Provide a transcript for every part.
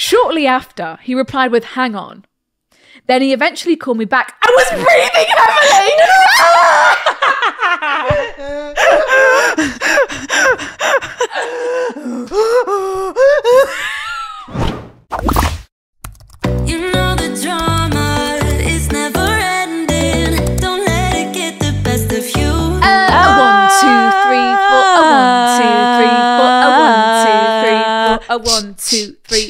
Shortly after, he replied with "Hang on." Then he eventually called me back. I was breathing heavily. You know the drama is never ending. Don't let it get the best of you. Uh, a one, two, three, four. A one, two, three, four. A one, two, three, four. A da, da, da,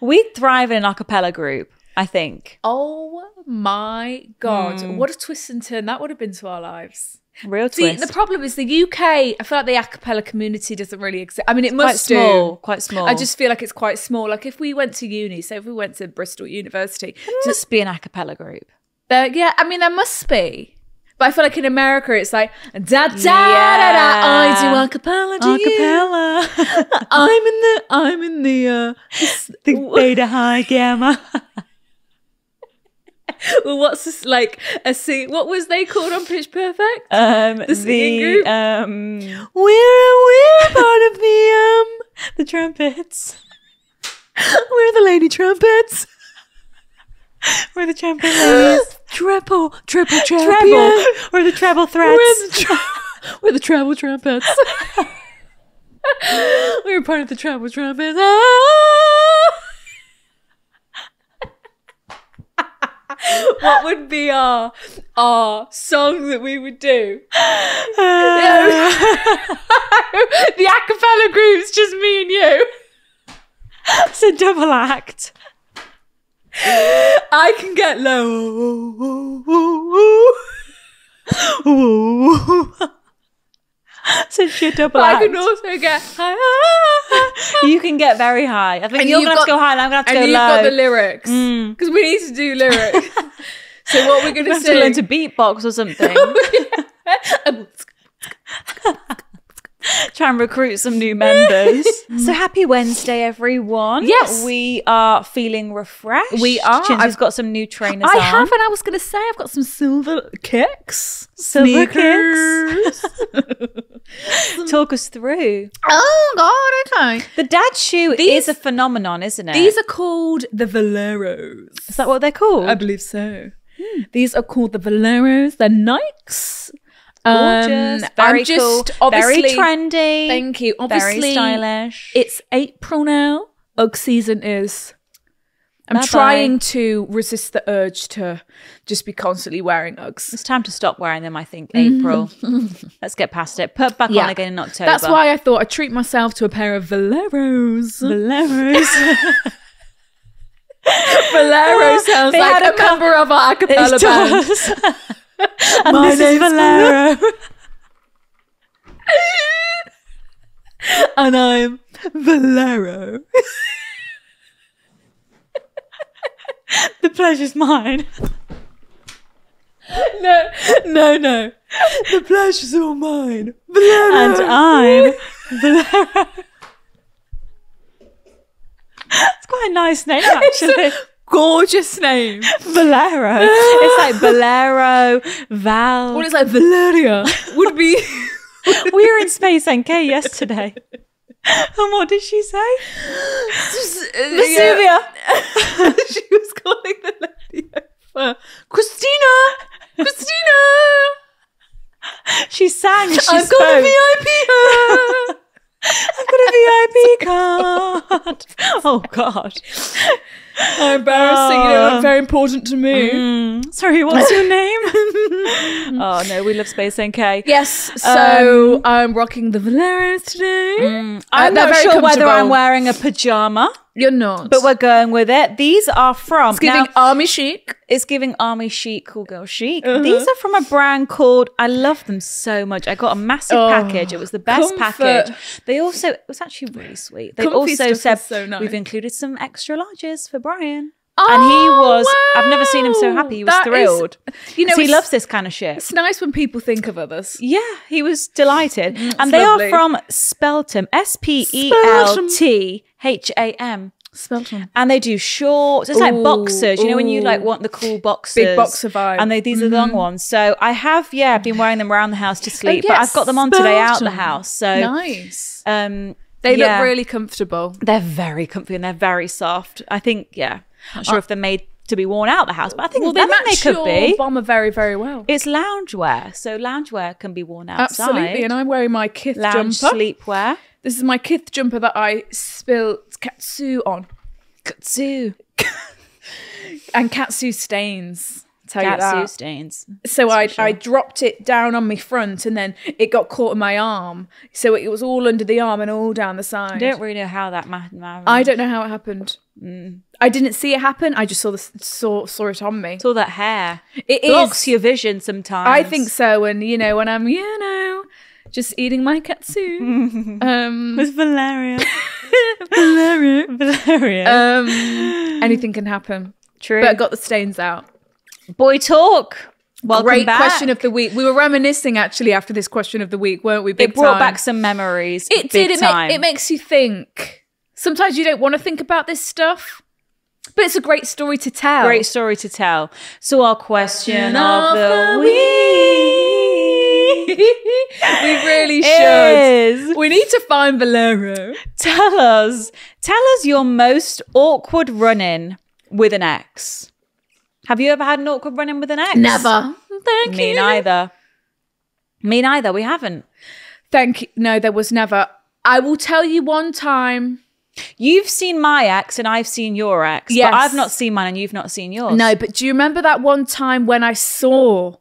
We thrive in an a cappella group, I think. Oh my god! Hmm. What a twist and turn that would have been to our lives. Real See, twist. the problem is the UK. I feel like the a cappella community doesn't really exist. I mean, it quite must do. small, quite small. I just feel like it's quite small. Like if we went to uni, say if we went to Bristol University, There must be an a cappella group. there, yeah, I mean there must be. But I feel like in America it's like da da da da. I do a cappella. Do? Acapella. I'm in the. I'm in the. uh the beta high gamma. well, What's this like a sing? What was they called on Pitch Perfect? Um, the, singing group? um, we're we're part of the um the trumpets. We're the lady trumpets. We're the trumpet ladies. Triple, triple treble. champion. We're the treble We're threats. the, tra- we're the travel trumpets. we're part of the travel trumpets. Ah! what would be our our song that we would do? Uh. the a cappella group's just me and you. it's a double act. I can get low. So your double I can also get high. you can get very high. I think And you're gonna have to go high, and I'm gonna have to and you've got the lyrics Mm. because we need to do lyrics. so what we're gonna gonna have to learn to beatbox or something. Try and recruit some new members. so happy Wednesday, everyone. Yes. we are feeling refreshed. We are. Chinsy's I've- got some new trainers I on. have, and I was gonna say I've got some silver kicks, Silver Sneakers. Talk us through. oh God, okay. The dad shoe These- is a phenomenon, isn't it? These are called the Valeros. is that what they're called? I believe so. Hmm. These are called the Valeros. They're Nikes. Gorgeous, Um, very I'm just cool, obviously very trendy. Thank you. very stylish. It's April now. Ugg season is. I'm Bye-bye. trying to resist the urge to just be constantly wearing Uggs. It's time to stop wearing them. I think April. Let's get past it. Put back Yeah. on again in October. That's why I thought I'd treat myself to a pair of Valeros. Valeros. Valero sounds They like a, a member of our a cappella It band. and My this is Valero. and I'm Valero. the pleasure's mine. No, no, no. The pleasure's all mine. Valero. And I'm Valero. It's quite a nice name, actually. Gorgeous name. Valero. It's like Valero, Val. What is like Valeria? Would be we were in Space NK yesterday. And what did she say? Vesuvia. she was calling the lady over. Christina! Christina! She sang. She I've spoke. got a VIP! I've got a VIP card. Oh God. How embarrassing, you know, very important to me. Mm, sorry, what's your name? oh no, we love Space NK. Yes, so I'm rocking the Valeros today. I'm Uh, not sure whether I'm wearing a pajama, You're not. but we're going with it. These are from it's giving now, army chic. it's giving army chic, cool girl chic. Uh-huh. These are from a brand called. I love them so much. I got a massive Oh, package. It was the best comfort. package. They also it was actually really sweet. They Comfy also said so nice. we've included some extra larges for Brian. Oh, and he was I've never seen him so happy. He was Oh, That is- thrilled. you know, he loves this kind of shit. It's nice when people think of others. Yeah, he was delighted. Mm, and they lovely. are from Speltham, S P E L T H A M. Spelton. and they do shorts. It's like Ooh, boxers, you know, when you like want the cool boxers, Big boxer vibe. Mm-hmm. and they these are the long ones. So I have, yeah, been wearing them around the house to sleep, but yes, I've got them on today out the house. So Nice. um, They yeah. look really comfortable. they're very comfy and they're very soft. I think, yeah, I'm not sure if they're made to be worn out the house, but I think, Uh, Well, they I think match they could your be. bomber very, very well. It's loungewear, so loungewear can be worn outside. Absolutely. And I'm wearing my Kith lounge jumper. sleepwear. This is my Kith jumper that I spilled katsu on. Katsu, And katsu stains. Tell you katsu that. stains. So I, for I dropped it down on my front and then it got caught in my arm. So it was all under the arm and all down the side. I don't really know how that ma- I don't know how it happened. Mm. I didn't see it happen. I just saw the saw saw it on me. Saw that hair. It blocks your vision sometimes. I think so. And you know, when I'm you know just eating my katsu, um, With Valeria. Valeria. Valeria. um, anything can happen. True. But I got the stains out. Boy talk. Welcome Great back. question of the week. We were reminiscing actually after this question of the week, weren't we? Big It brought time. back some memories. It did. It, make, it makes you think. Sometimes you don't want to think about this stuff, but it's a great story to tell. Great story to tell. So our question of the week we really should. is We need to find Valero. tell us tell us your most awkward run-in with an ex. Have you ever had an awkward run-in with an ex? Never. Thank you. Me you. neither. Me neither. We haven't. Thank you. No, there was never. I will tell you one time. You've seen my ex and I've seen your ex, Yes. but I've not seen mine and you've not seen yours. No, but do you remember that one time when I saw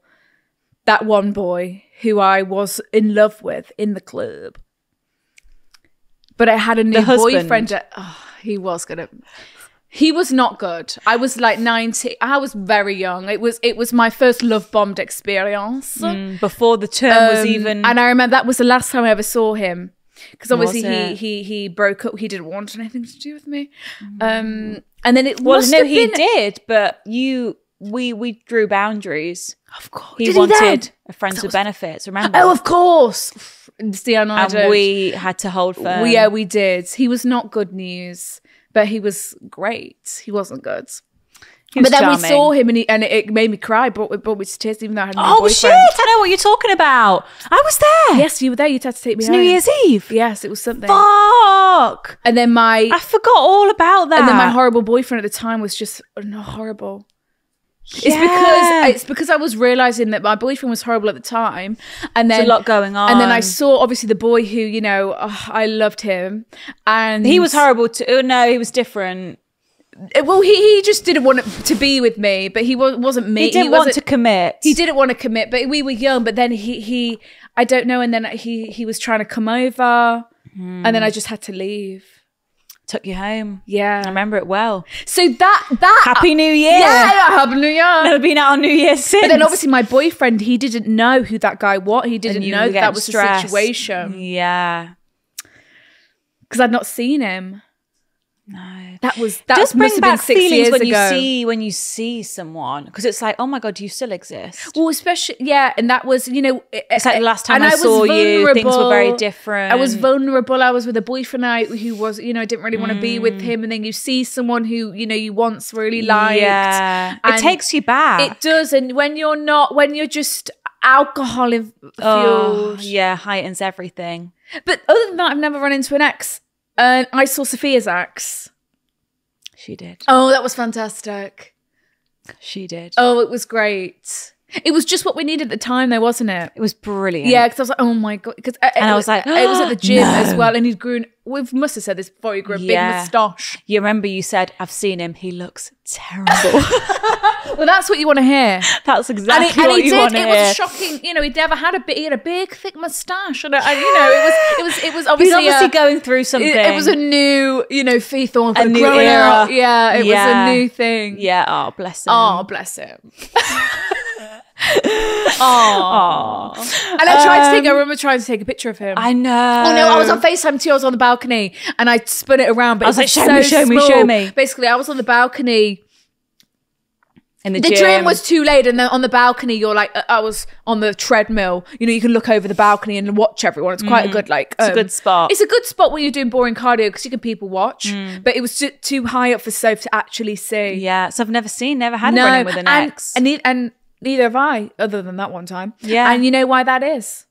that one boy who I was in love with in the club? But I had a new boyfriend. At, oh, he was gonna. He was not good. I was like ninety. I was very young. It was it was my first love bombed experience. Mm, before the term was Um, even. and I remember that was the last time I ever saw him because obviously he he he broke up. He didn't want anything to do with me. Um, and then it well, no, he been- did, but you, we, we drew boundaries. Of course, He Did wanted then? a friends with benefits. Remember? Oh, of course. See, I know and we had to hold firm. Yeah, we did. He was not good news, but he was great. He wasn't good. He was but then charming. we saw him, and, he, and it, made me cry. Brought, it brought me to tears, even though I had new Oh boyfriend. shit! I know what you're talking about. I was there. Yes, you were there. You had to take me. It's New. Year's Eve. Yes, it was something. Fuck! And then my I forgot all about that. and then my horrible boyfriend at the time was just no, horrible. It's Yeah. because it's because I was realizing that my boyfriend was horrible at the time, and then There's a lot going on. And then I saw obviously the boy who you know oh, I loved him, and he was horrible too. Oh, no, he was different. Uh, Well, he, he just didn't want to be with me, but he was, wasn't me. He didn't want wasn't- to commit. He didn't want to commit, but we were young. But then he he I don't know, and then he he was trying to come over, and then I just had to leave. Took you home. Yeah. I remember it well. So that that Happy New Year. yeah, happy New Year. Never been out on New Year since. But then obviously my boyfriend, he didn't know who that guy was. He didn't know that, was the situation Yeah. because I'd not seen him. No. That was that must bring back six feelings years when ago. you see when you see someone because it's like, oh my god, do you still exist? well, especially yeah, and that was you know eh, It's like the eh, last time I was saw you, things were very different. I was vulnerable. I was with a boyfriend I, who was, you know, I didn't really want to be with mm. him. And then you see someone who, you know, you once really liked. Yeah, it takes you back. It does. And when you're not, when you're just alcohol in- oh, yeah, heightens everything. But other than that, I've never run into an ex. And I saw Sophia's axe. She did. Oh, that was fantastic. She did. Oh, it was great. It was just what we needed at the time, though, wasn't it? It was brilliant. Yeah, because I was like, oh my god, because uh, And I was like, it was at the gym as well, and he'd grown. We must have said this before. He grew a Yeah. big moustache. You remember you said, I've seen him. He looks terrible. Well, that's what you want to hear. That's And exactly and what he you want to hear. It was shocking. You know, he'd never had a bit. He had a big, thick moustache, and, uh, I, you know, it was, it was, it was He's obviously, obviously a- going through something. It, it was a new, you know, Faith Thorne A new growing era. up. Yeah, it Yeah. was a new thing. yeah. Oh, bless him. Oh, bless him. Aw. And I tried to take. I remember trying to take a picture of him. Um, I know. Oh no, I was on FaceTime too. I was on the balcony and I spun it around. But I was it like, show so me, show me, show me. Basically, I was on the balcony in the, the gym. gym was too late, and then on the balcony, you're like, uh, I was on the treadmill. You know, you can look over the balcony and watch everyone. It's quite a good, like, Mm. It's a good spot. Mm. It's a good spot when you're doing boring cardio because you can people watch. But it was too high up for Soph to actually see. Yeah, so I've never seen, never had a run-in with an and, ex. and, and neither have I, other than that one time. Yeah. and you know why that is?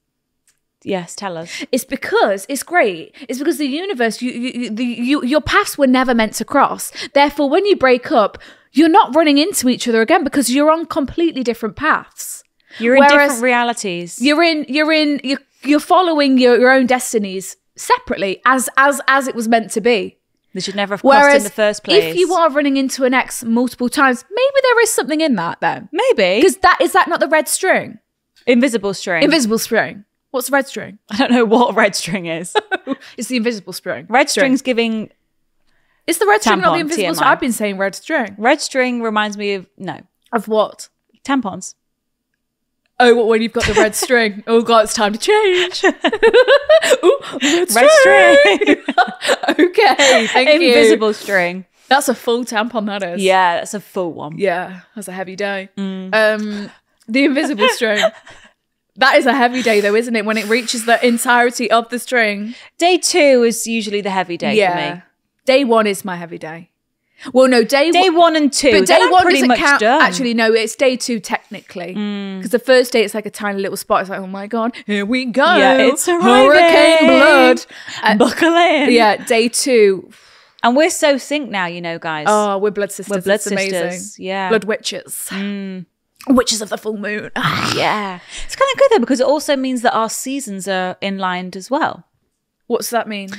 yes, tell us. It's because it's great. It's because the universe, you, you, the, you, your paths were never meant to cross. Therefore, when you break up, you're not running into each other again because you're on completely different paths. You're in Whereas- different realities. You're in. You're in. You're, you're following your, your own destinies separately, as as as it was meant to be. They should never have crossed Whereas in the first place. if you are running into an ex multiple times, maybe there is something in that then. maybe Because that is that not the red string, invisible string. invisible string. What's the red string? I don't know what red string is. It's the invisible string. red string's giving It's the red string, not the Tampon, invisible TMI. string. I've been saying red string. red string reminds me of no Of what? tampons. Oh, what when you've got the red string? Oh god, it's time to change. Ooh, red, Red string, okay, thank you. invisible string. That's a full tampon. That is. Yeah, that's a full one. Yeah, that's a heavy day. Mm. Um, the invisible string. That is a heavy day, though, isn't it? When it reaches the entirety of the string. Day two is usually the heavy day yeah. for me. Day one is my heavy day. Well, no, day Day one. and two, But day one doesn't much count. done. Mm. Actually, no, it's day two technically. Because the first day it's like a tiny little spot. It's like, oh my god, here we go. Yeah, it's hurricane blood. Uh, buckle in. yeah, day two. and we're so synced now, you know, guys. Oh, we're blood sisters. We're blood it's amazing. sisters, yeah. Mm. blood witches. Witches of the full moon. yeah, it's kind of good though because it also means that our seasons are inlined as well. What's that mean?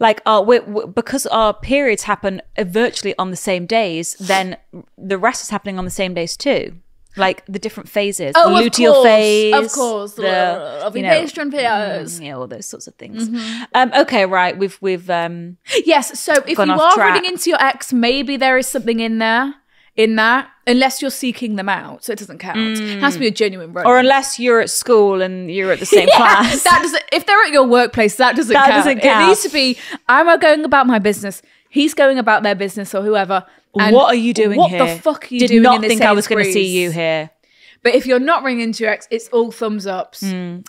like uh, we we because our periods happen uh, virtually on the same days then the rest is happening on the same days too like the different phases Oh, the luteal course, phase of course, the, know, ovulation phase. mm, yeah all those sorts of things um okay right we've we've um Yes. So if you are track. running into your ex, maybe there is something in there, in that, unless you're seeking them out, so it doesn't count. It mm. has to be a genuine run. or unless you're at school and you're at the same class that doesn't. If they're at your workplace, that doesn't That count. doesn't count It needs to be. I'm going about my business. He's going about their business, or whoever. and what are you doing what here the fuck are you did doing not in this think i was going to see you here But if you're not ringing into your ex, it's all thumbs ups.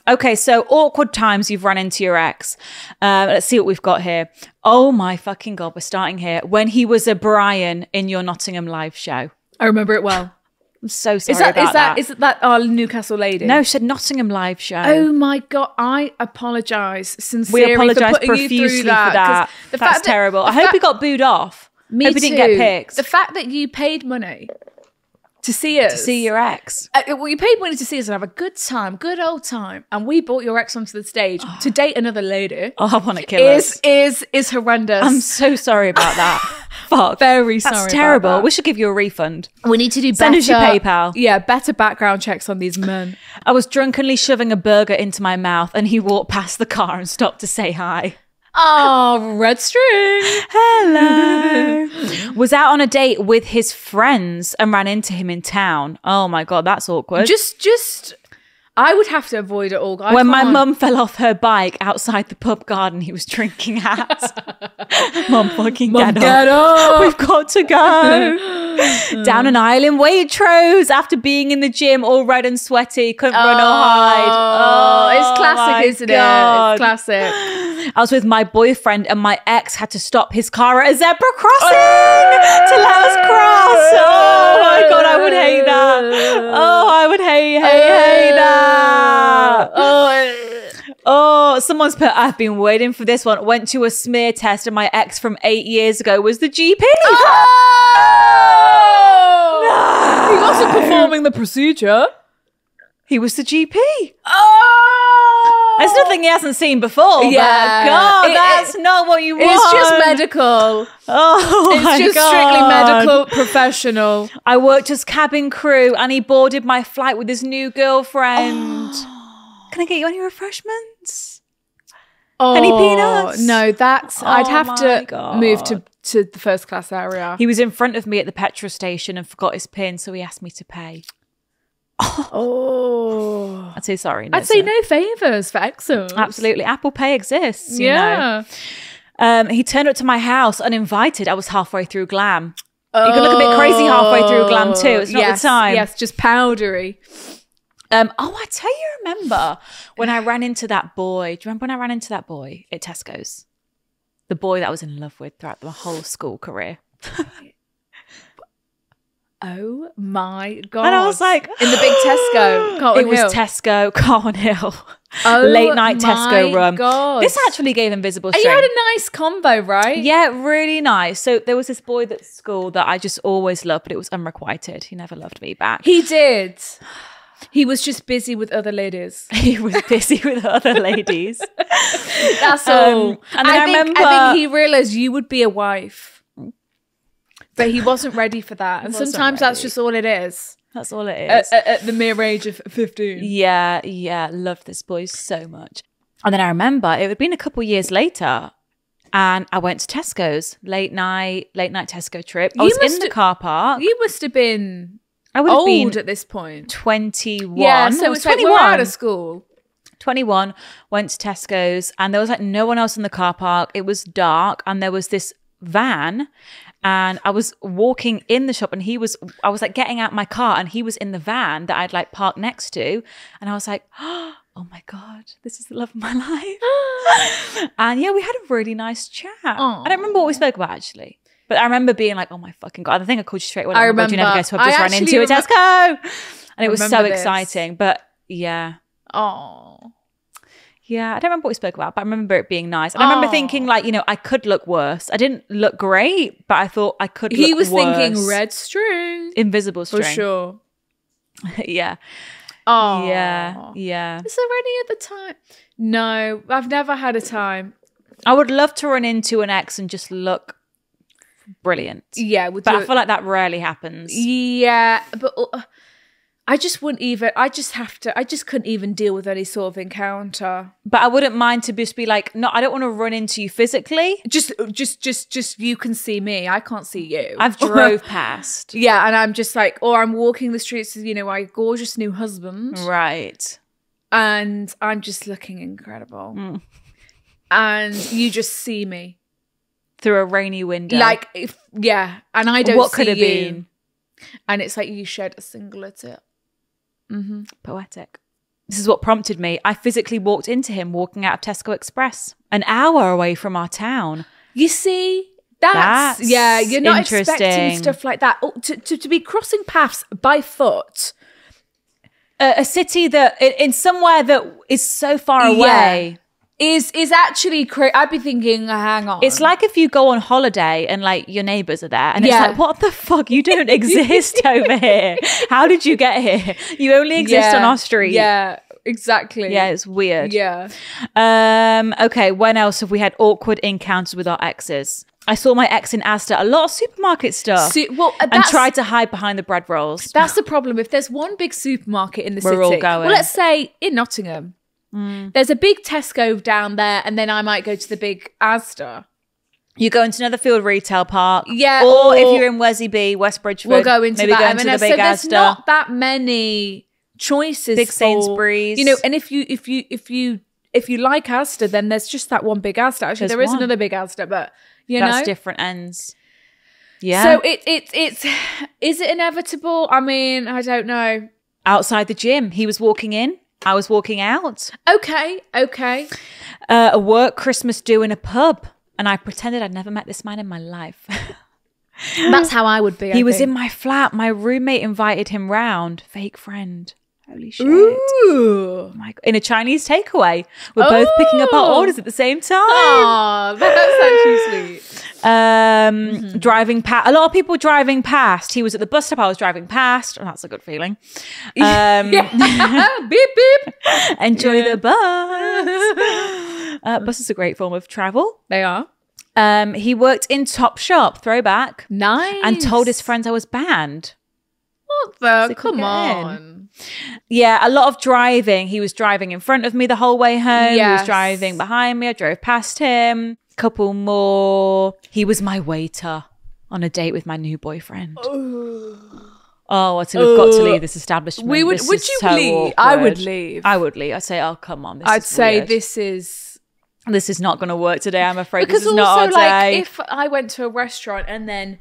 Okay, so awkward times you've run into your ex. Uh, let's see what we've got here. Oh my fucking god, we're starting here. When he was a Brian in your Nottingham live show. I remember it well. I'm so sorry Is that about is that is that our Newcastle lady? no, she said Nottingham live show. Oh my god! I apologise sincerely. we apologise for putting you profusely that. for that. the That's that- terrible. the I hope he got booed off. Me hope he didn't get too. picked The fact that you paid money to see us, to see your ex. Uh, well, you paid money to see us and have a good time, good old time, and we brought your ex onto the stage to date another lady. Oh, I want to kill is us. is is horrendous. I'm so sorry about that. Fuck. very That's sorry. terrible. About We should give you a refund. We need to do better. Send us your PayPal. Yeah, better background checks on these men. I was drunkenly shoving a burger into my mouth and he walked past the car and stopped to say hi. Oh, red string. Hello. was out on a date with his friends and ran into him in town. Oh my god, that's awkward. Just, just. I would have to avoid it all. I when my can't. mum fell off her bike outside the pub garden he was drinking at. mum fucking Mum, get, get up. up. We've got to go. Down an aisle in Waitrose after being in the gym all red and sweaty, couldn't run or hide. Oh, it's oh classic, isn't God. it? It's classic. I was with my boyfriend and my ex had to stop his car at a zebra crossing oh. to let us cross. Oh my god, I would hate that. Oh, I would hate, hate, hate that. Oh, uh, Oh, someone's put, I've been waiting for this one. Went to a smear test and my ex from eight years ago was the GP. oh! He wasn't performing the procedure. He was the GP. Oh! There's nothing he hasn't seen before. Yeah. God, It- that's it- not what you want. It's just medical. Oh, It's my just God. strictly medical, professional. I worked as cabin crew and he boarded my flight with his new girlfriend. Can I get you any refreshments? Oh, Any peanuts? No, that's. I'd Oh have to God. move to to the first class area. He was in front of me at the petrol station and forgot his pin, so he asked me to pay. Oh, I'd say sorry. I'd say sir. no favors for exos. Absolutely. Apple Pay exists. You know. Yeah. Um, he turned up to my house uninvited. I was halfway through glam. You could look a bit crazy halfway through glam too. It's not Oh, yes, the time. Yes, just powdery. Um, oh, I tell you, remember when I ran into that boy? Do you remember when I ran into that boy at Tesco's? The boy that I was in love with throughout my whole school career. Oh my god! And I was like, in the big Tesco, Carlton it was Hill. Tesco, Carlton Hill. Oh Late night Tesco run. God. This actually gave Invisible And you had a nice combo, right? yeah, really nice. So there was this boy at school that I just always loved, but it was unrequited. He never loved me back. He did. He was just busy with other ladies. He was busy with other ladies. That's Um, all. and then I think, remember- I think he realized you would be a wife. But he wasn't ready for that. And sometimes that's just all it is. That's all it is. At, at, at the mere age of 15. Yeah, yeah, loved this boy so much. And then I remember it had been a couple years later, and I went to Tesco's late night, late night Tesco trip. I You was in the have- car park. You must have been I would have old been at this point. twenty one. Yeah, so I was it's like we're 21. out of school. 21 went to tesco's and there was like no one else in the car park it was dark and there was this van and i was walking in the shop and he was i was like getting out my car and he was in the van that i'd like parked next to and i was like oh my god this is the love of my life and yeah we had a really nice chat i don't remember what we spoke about actually but I remember being like, "Oh my fucking god!" I think I called you straight away. I like, "Oh God, You never remember. guess who I've just run into at Tesco, and it was so this. exciting. But yeah, Oh. Yeah, I don't remember what we spoke about, but I remember it being nice. And I remember thinking, like, you know, I could look worse. I didn't look great, but I thought I could. He was thinking red string. invisible string, For sure. yeah, Oh. yeah, yeah. Is there any other time? No, I've never had a time. I would love to run into an ex and just look brilliant, Yeah, with but I feel like that rarely happens. Yeah, but uh, I just wouldn't even. I just have to. I just couldn't even deal with any sort of encounter. But I wouldn't mind to just be like, no, I don't want to run into you physically. Just, just, just, just. You can see me. I can't see you. I've drove past. yeah, and I'm just like, or I'm walking the streets with you know my gorgeous new husband, Right. and I'm just looking incredible, Mm. and you just see me. Through a rainy window. Like, if, yeah, and I don't what see could have been and it's like you shed a single tear. Mm-hmm. poetic. This is what prompted me. I physically walked into him walking out of Tesco Express, an hour away from our town. You see, that's, That's yeah. You're not expecting stuff like that. Oh, to, to to be crossing paths by foot. A, a city that, in, in somewhere that is so far away. Is is actually cra- I'd be thinking, hang on. It's like if you go on holiday and like your neighbors are there, and Yeah. it's like, what the fuck? You don't exist over here. How did you get here? You only exist on our street. Yeah, exactly. Yeah, it's weird. yeah. Um, okay, when else have we had awkward encounters with our exes? I saw my ex in Asda, a lot of supermarket stuff. Su- well, and tried to hide behind the bread rolls. That's the problem. If there's one big supermarket in the We're city, all going. well, let's say in Nottingham, Mm. there's a big Tesco down there, and then I might go to the big Asda. You go into another field retail park. Yeah, Or, if you're in Wesby B, West Bridgford, We'll go into maybe that. go M&S. into the so big there's Asda. not that many choices. Big for- Sainsbury's. you know. And if you if you if you if you like Asda, then there's just that one big Asda. Actually, There's there is one. another big Asda, but you That's know. different ends. Yeah. So it it it's is it inevitable? I mean, I don't know. outside the gym, he was walking in. I was walking out. Okay, okay. Uh, a work Christmas do in a pub, and I pretended I'd never met this man in my life. That's how I would be. I he was think. in my flat. My roommate invited him round. Fake friend. Holy shit. Ooh. My. In a Chinese takeaway. We're both picking up our Oh. orders at the same time. Aw, that's actually sweet. Um, Mm-hmm. driving past. A lot of people driving past. He was at the bus stop. I was driving past. Oh, that's a good feeling. Um, beep beep. enjoy the bus. uh, bus is a great form of travel. They are Um, he worked in Top Shop, throwback, nice. and told his friends I was banned. What the? they Come on. Yeah, a lot of driving. He was driving in front of me the whole way home. He was driving behind me. I drove past him. Couple more. He was my waiter on a date with my new boyfriend. Oh, I think we've got to leave this establishment. We would- This would is you so leave? I would awkward. leave. I would leave. I'd say, oh come on, this I'd say this is this is not going to work today. I'm afraid because this is also not our like day. if I went to a restaurant and then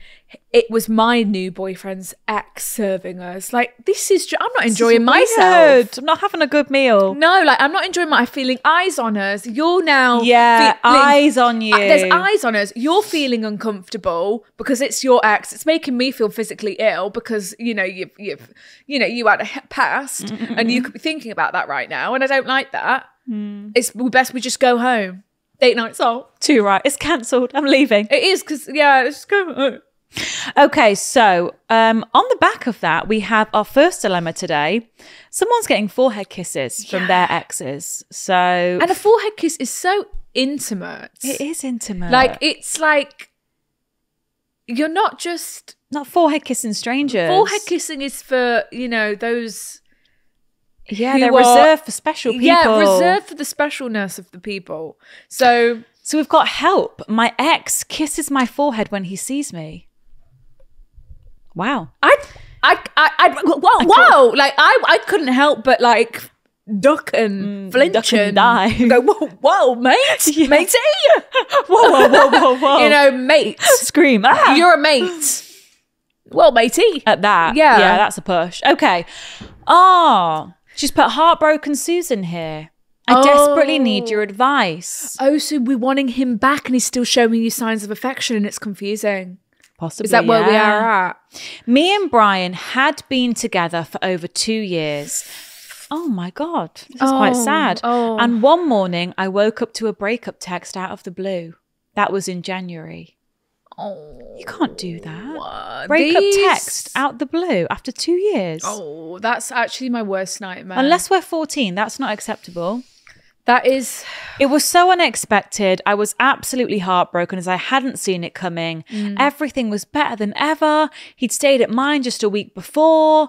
it was my new boyfriend's ex serving us. Like this is, ju- I'm not enjoying myself. I'm not having a good meal. No, like I'm not enjoying my feeling eyes on us. You're now Yeah, feeling- eyes on you. Uh, There's eyes on us. You're feeling uncomfortable because it's your ex. It's making me feel physically ill because you know you've you've you know you had a past and you could be thinking about that right now, and I don't like that. Hmm. It's best we just go home. Date night's off. Too right. It's cancelled. I'm leaving. It is because yeah, just go home. Okay, so um, on the back of that, we have our first dilemma today. Someone's getting forehead kisses from their exes. So And a forehead kiss is so intimate. it is intimate. Like it's like you're not just not forehead kissing strangers. forehead kissing is for you know those Yeah, they're are- reserved for special people. yeah reserved for the specialness of the people. So So we've got help. My ex kisses my forehead when he sees me. Wow. I I I, I whoa, whoa like I I couldn't help but like. Duck and flinch Mm, duck and and dive. Go whoa, whoa, mate, Yeah. matey. Whoa, whoa, whoa, whoa, whoa. You know, mate. scream. Ah! You're a mate. Well, matey. at that. Yeah. Yeah, that's a push. Okay. Oh, she's put heartbroken Susan here. I desperately need your oh. advice. Oh, so we're wanting him back, and he's still showing you signs of affection, and it's confusing. Possibly. Is that where we are at? Me and Brian had been together for over two years. Oh my God. This is quite Oh, sad. oh. And one morning, I woke up to a breakup text out of the blue. That was in January. Oh, You can't do that. what? Breakup These- text out the blue after two years. Oh, that's actually my worst nightmare. Unless we're 14, that's not acceptable. that is, It was so unexpected. I was absolutely heartbroken as I hadn't seen it coming. Mm. Everything was better than ever. He'd stayed at mine just a week before.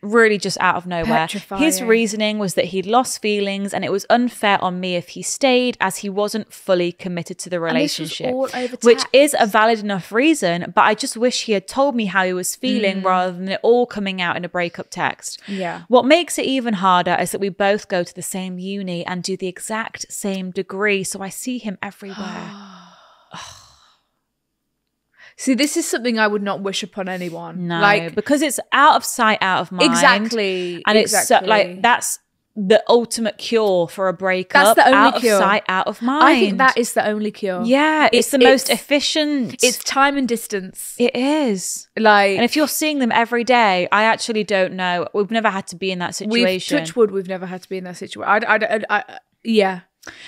Really, just out of nowhere. His reasoning was that he'd lost feelings and it was unfair on me if he stayed as he wasn't fully committed to the relationship. Which is a valid enough reason, but I just wish he had told me how he was feeling rather than it all coming out in a breakup text. Mm. Yeah. What makes it even harder is that we both go to the same uni and do the exact same degree, so I see him everywhere. see, this is something I would not wish upon anyone. no, like because it's out of sight, out of mind. exactly, And it's so, exactly. like that's the ultimate cure for a breakup. That's the only out cure. of sight, out of mind. I think that is the only cure. yeah, it's, It's- the most it's- efficient. it's time and distance. it is. Like, And if you're seeing them every day, I actually don't know. We've never had to be in that situation. we've touch wood, we've never had to be in that situation. I, I, I, I, yeah.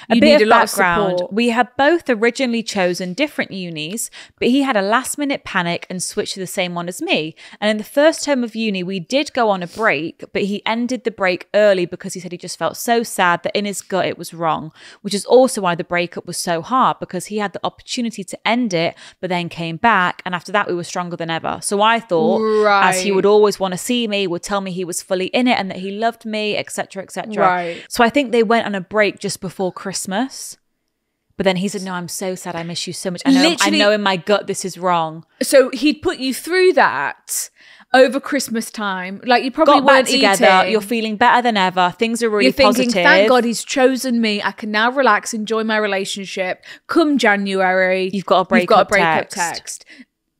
A You bit of a background. support. we had both originally chosen different unis, but he had a last minute panic and switched to the same one as me. And in the first term of uni, we did go on a break, but he ended the break early because he said he just felt so sad that in his gut it was wrong, which is also why the breakup was so hard because he had the opportunity to end it, but then came back. And after that, we were stronger than ever. So I thought, as he would always want to see me, would tell me he was fully in it and that he loved me, etc., etc. Right. So I think they went on a break just before Christmas. But then he said, "No, I'm so sad. I miss you so much. I know, I know in my gut this is wrong. So he'd put you through that over Christmas time. Like you probably Got back weren't together. eating. You're feeling better than ever. Things are really You're thinking, positive. thank God he's chosen me. I can now relax, enjoy my relationship. Come January, You've got a you've got a breakup breakup text. text.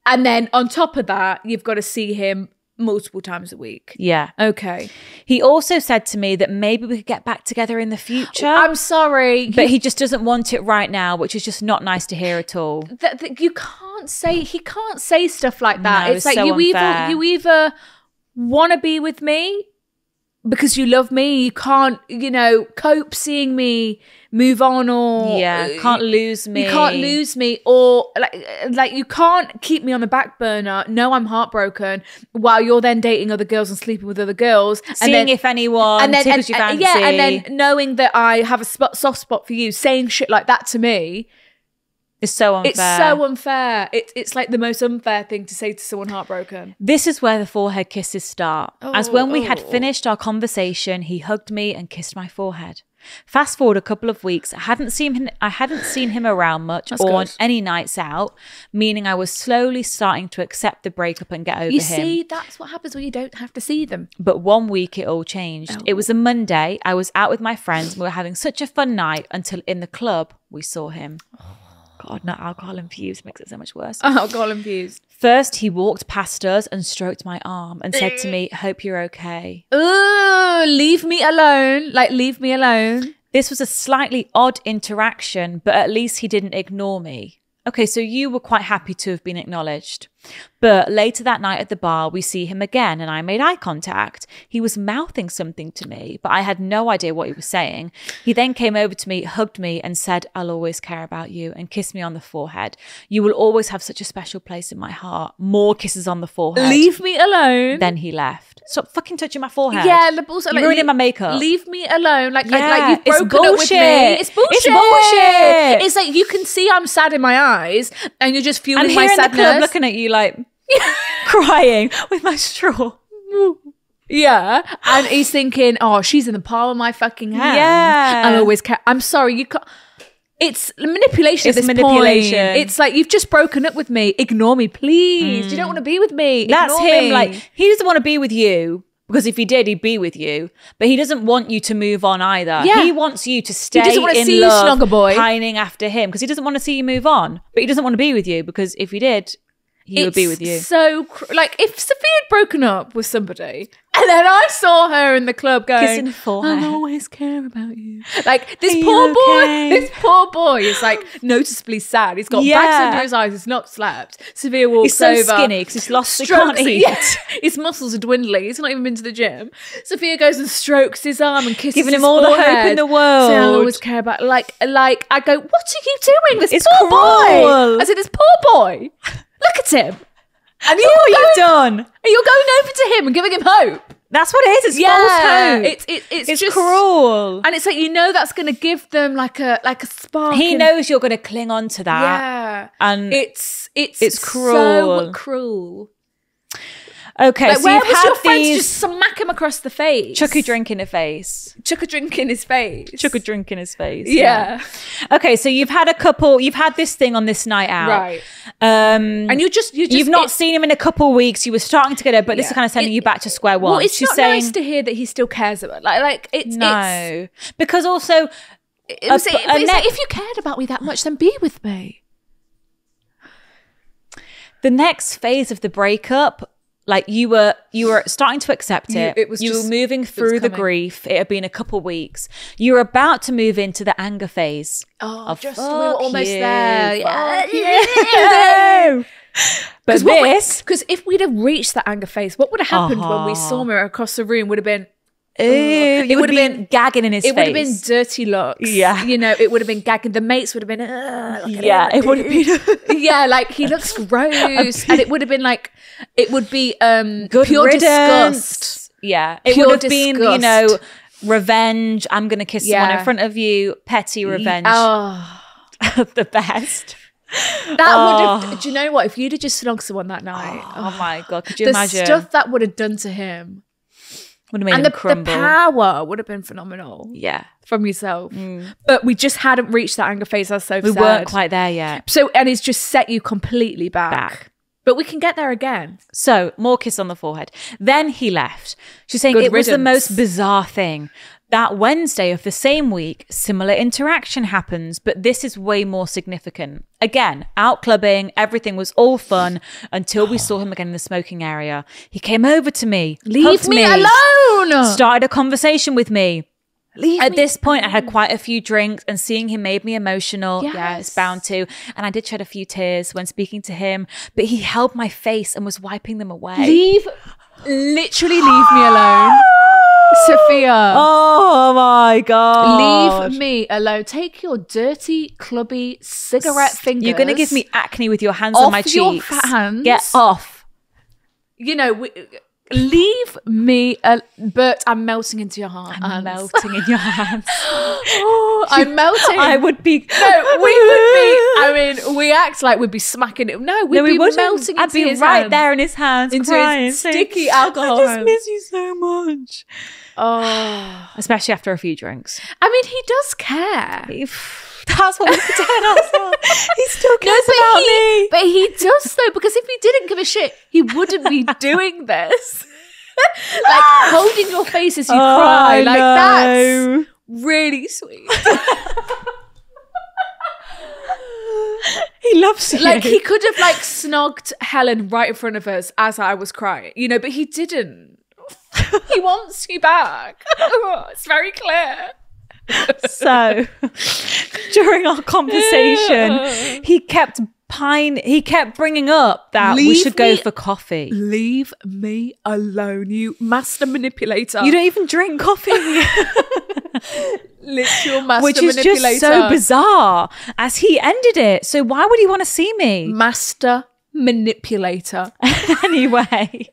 And then on top of that, you've got to see him multiple times a week. Yeah. Okay. He also said to me that maybe we could get back together in the future. I'm sorry. but he just doesn't want it right now, which is just not nice to hear at all. that, that you can't say he can't say stuff like that. No, it's it's like so you unfair. either you either want to be with me because you love me, you can't, you know, cope seeing me move on or Yeah, uh, can't lose me. You can't lose me, or like, like you can't keep me on the back burner. No, I'm heartbroken while you're then dating other girls and sleeping with other girls, Seeing and then, if anyone and then and- fancy. Uh, yeah, and then knowing that I have a spot, soft spot for you, saying shit like that to me, it's so unfair. it's so unfair. It, it's like the most unfair thing to say to someone heartbroken. This is where the forehead kisses start. As Oh, when we had oh. finished our conversation, he hugged me and kissed my forehead. Fast forward a couple of weeks, I hadn't seen him I hadn't seen him around much That's or on any nights out, meaning I was slowly starting to accept the breakup and get over You him. see, that's what happens when you don't have to see them. But one week it all changed. Oh. It was oh. a Monday. I was out with my friends. We were having such a fun night until in the club we saw him. Oh. God, not alcohol infused makes it so much worse. Alcohol infused. First, he walked past us and stroked my arm and said to me, Hope you're okay. Ooh, leave me alone. Like, leave me alone. This was a slightly odd interaction, but at least he didn't ignore me. Okay, so you were quite happy to have been acknowledged. But later that night at the bar, we see him again and I made eye contact. He was mouthing something to me, but I had no idea what he was saying. He then came over to me, hugged me, and said, I'll always care about you, and kissed me on the forehead. You will always have such a special place in my heart. More kisses on the forehead. Leave me alone. Then he left. Stop fucking touching my forehead. Yeah, also like, ruining leave- my makeup. Leave me alone. Like, like, Yeah, like you've it's broken up with me. bullshit. It's bullshit. It's bullshit. It's like you can see I'm sad in my eyes, and you're just fueling I'm my in the sadness. club looking at you like crying with my straw. yeah, and he's thinking, "Oh, she's in the palm of my fucking hand." Yeah. I'll always care. I'm sorry, you can't. It's manipulation. It's at this manipulation. Point. It's like you've just broken up with me. Ignore me, please. You don't mm. want to be with me. That's Ignore him. me. Like he doesn't want to be with you because if he did, he'd be with you. But he doesn't want you to move on either. Yeah. He wants you to stay He doesn't wanna in see you love, snuggle boy. pining after him because he doesn't want to see you move on. But he doesn't want to be with you because if he did, he would be with you. So, cr- like, if Sophia had broken up with somebody, and then I saw her in the club going, Kissing forehead. "I'll always care about you." Like this Are poor okay? boy, this poor boy is like noticeably sad. He's got bags under his eyes. He's not slept. Sophia walks He's so over. skinny because he's lost. He strokes- can't eat. yeah, his muscles are dwindling. He's not even been to the gym. Sophia goes and strokes his arm and kisses Giving him all the hope in the world. saying, "I'll always care about." Like, like I go, "What are you doing? This It's poor boy." I said, "This poor boy. Look at him." And Look what you've done. and you're going over to him and giving him hope. That's what it is. It's false hope. it's it, it's, it's just cruel. and it's like you know that's going to give them like a like a spark. He in- knows you're going to cling on to that. Yeah, And it's it's It's cruel. so cruel. Okay, Like, so where you've was had your friend to these. just smack him across the face? Chuck a drink in the face. chuck a drink in his face. Chuck a drink in his face. Yeah, Okay, so you've had a couple. You've had this thing on this night out, right. Um, And you just you just you've not seen him in a couple weeks. You were starting to get it, but this is kind of sending It- you back to square one. Well, it's She's not saying nice to hear that he still cares about. Like, like it's no, because also it was, A- it- a like, if you cared about me that much, then be with me. the next phase of the breakup. Like you were, you were starting to accept You- it. it was you just- were moving through the grief. It had been a couple weeks. You were about to move into the anger phase. Oh, of just we were almost you, there. Yeah. But this, because if we'd have reached that anger phase, what would have happened when we Uh-huh. saw her across the room? Would have been Ooh, it would have been gagging in his it face. It would have been dirty looks. Yeah. you know, it would have been gagging. The mates would have been, "Ugh, look at yeah, it would have been yeah, like he looks gross, and it would have been like it would be um good pure riddance. disgust. Yeah, it Pure would have been, you know, revenge. I'm going to kiss someone in front of you. Petty revenge. Oh, the best. that would Oh. have. Do you know what? If you'd have just snogged someone that night, Oh my god, could you the imagine? stuff that would have done to him, would have made and the, the power would have been phenomenal yeah, from yourself. Mm. But we just hadn't reached that anger phase. As so we said. weren't quite there yet. So and it's just set you completely back. Back. But we can get there again. So more kiss on the forehead. Then he left. She's saying Good it was the most bizarre thing. That Wednesday of the same week, similar interaction happens, but this is way more significant. Again, out clubbing, everything was all fun until we saw him again in the smoking area. He came over to me, Leave hugged me, alone. started a conversation with me. Leave At me this point, I had quite a few drinks, and seeing him made me emotional. Yeah, Yes. it's bound to. And I did shed a few tears when speaking to him, but he held my face and was wiping them away. Leave, literally leave me alone. Sophia, Oh my god! leave me alone. Take your dirty, clubby cigarette fingers. You're gonna give me acne with your hands on my Off your cheeks. fat hands. Get off! You know, we, leave me. Al- Bert, I'm melting into your heart. I'm melting in your hands. Oh, I'm melting. I would be. No, we would be. I mean, we act like we'd be smacking it. No, we'd No, we be wouldn't. melting I'd be his right hands. there in his hands, Into crying, saying, sticky alcohol I just hands." miss you so much. Oh, Especially after a few drinks. I mean, he does care. That's what we pretend. He still cares but about he, me. But he does though, because if he didn't give a shit, he wouldn't be doing this. like ah! holding your face as you Oh, cry, like know. that's really sweet. he loves you. Like he could have like snogged Helen right in front of us as I was crying, you know, but he didn't. He wants you back. Oh, it's very clear. so during our conversation, he kept pine. He kept bringing up that we should go me- for coffee. Leave me alone, you master manipulator. You don't even drink coffee, literal master which is manipulator. just so bizarre. As he ended it, so why would he want to see me Master manipulator. anyway?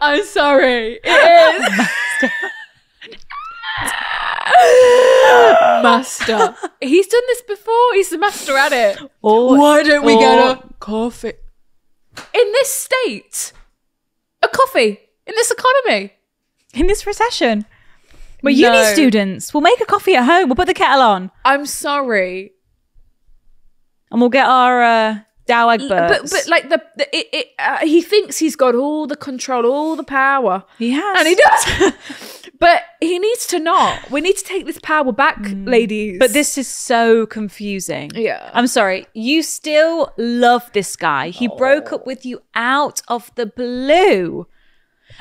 I'm sorry. It is. master. He's done this before. He's the master at it. Or- Why don't we get or- a coffee? In this state, a coffee in this economy. in this recession? We're No. uni students. We'll make a coffee at home. We'll put the kettle on, I'm sorry, and we'll get our uh, Dow egg but but like the, the it, it, uh, he thinks he's got all the control, all the power, he has, and he does. but he needs to not. We need to take this power back, ladies. Mm. But this is so confusing. Yeah. I'm sorry. You still love this guy. He broke up with you out of the blue.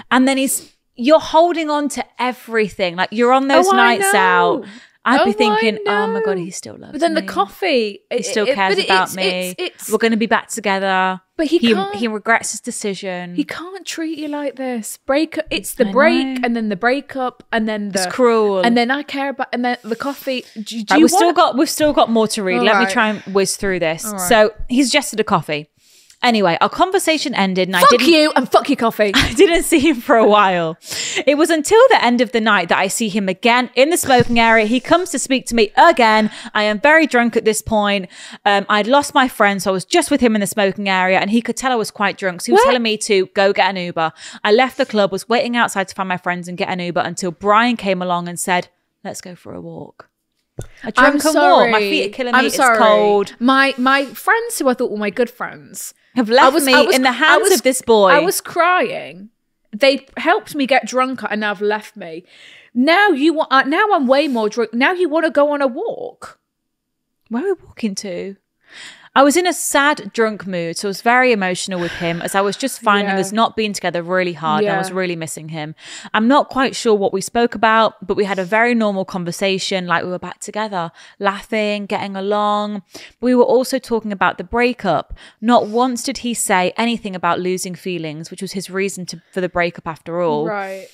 And then he's you're holding on to everything. Like you're on those Oh, nights out. I'd Oh, be thinking, oh my god, he still loves me. But then the coffee, He still cares about me. It's, We're going to be back together. But he he, can't- he regrets his decision. he can't treat you like this. Break. It's the I break, know. and then the breakup, and then the it's cruel. and then I care about, and then the coffee. Do, do Right, we've still got we've still got more to read. All Let me try and whiz through this. right. So he's suggested a coffee. Anyway, our conversation ended, and I Fuck didn't. Fuck you and fuck your coffee. I didn't see him for a while. It was until the end of the night that I see him again in the smoking area. He comes to speak to me again. I am very drunk at this point. Um, I'd lost my friend, so I was just with him in the smoking area, and he could tell I was quite drunk. So he was What? telling me to go get an Uber. I left the club, was waiting outside to find my friends and get an Uber until Brian came along and said, "Let's go for a walk." I'm drunken sorry. walk. My feet are killing me. I'm it's sorry. cold. My my friends who I thought were my good friends Have left me in the hands was- of this boy. I was crying. They helped me get drunker and now have left me. Now you want. Uh, now I'm way more drunk. Now you want to go on a walk. Where are we walking to? I was in a sad, drunk mood, so I was very emotional with him as I was just finding Yeah. us not being together really hard. and I was really missing him. I'm not quite sure what we spoke about, but we had a very normal conversation, like we were back together, laughing, getting along. We were also talking about the breakup. Not once did he say anything about losing feelings, which was his reason to, for the breakup after all. Right.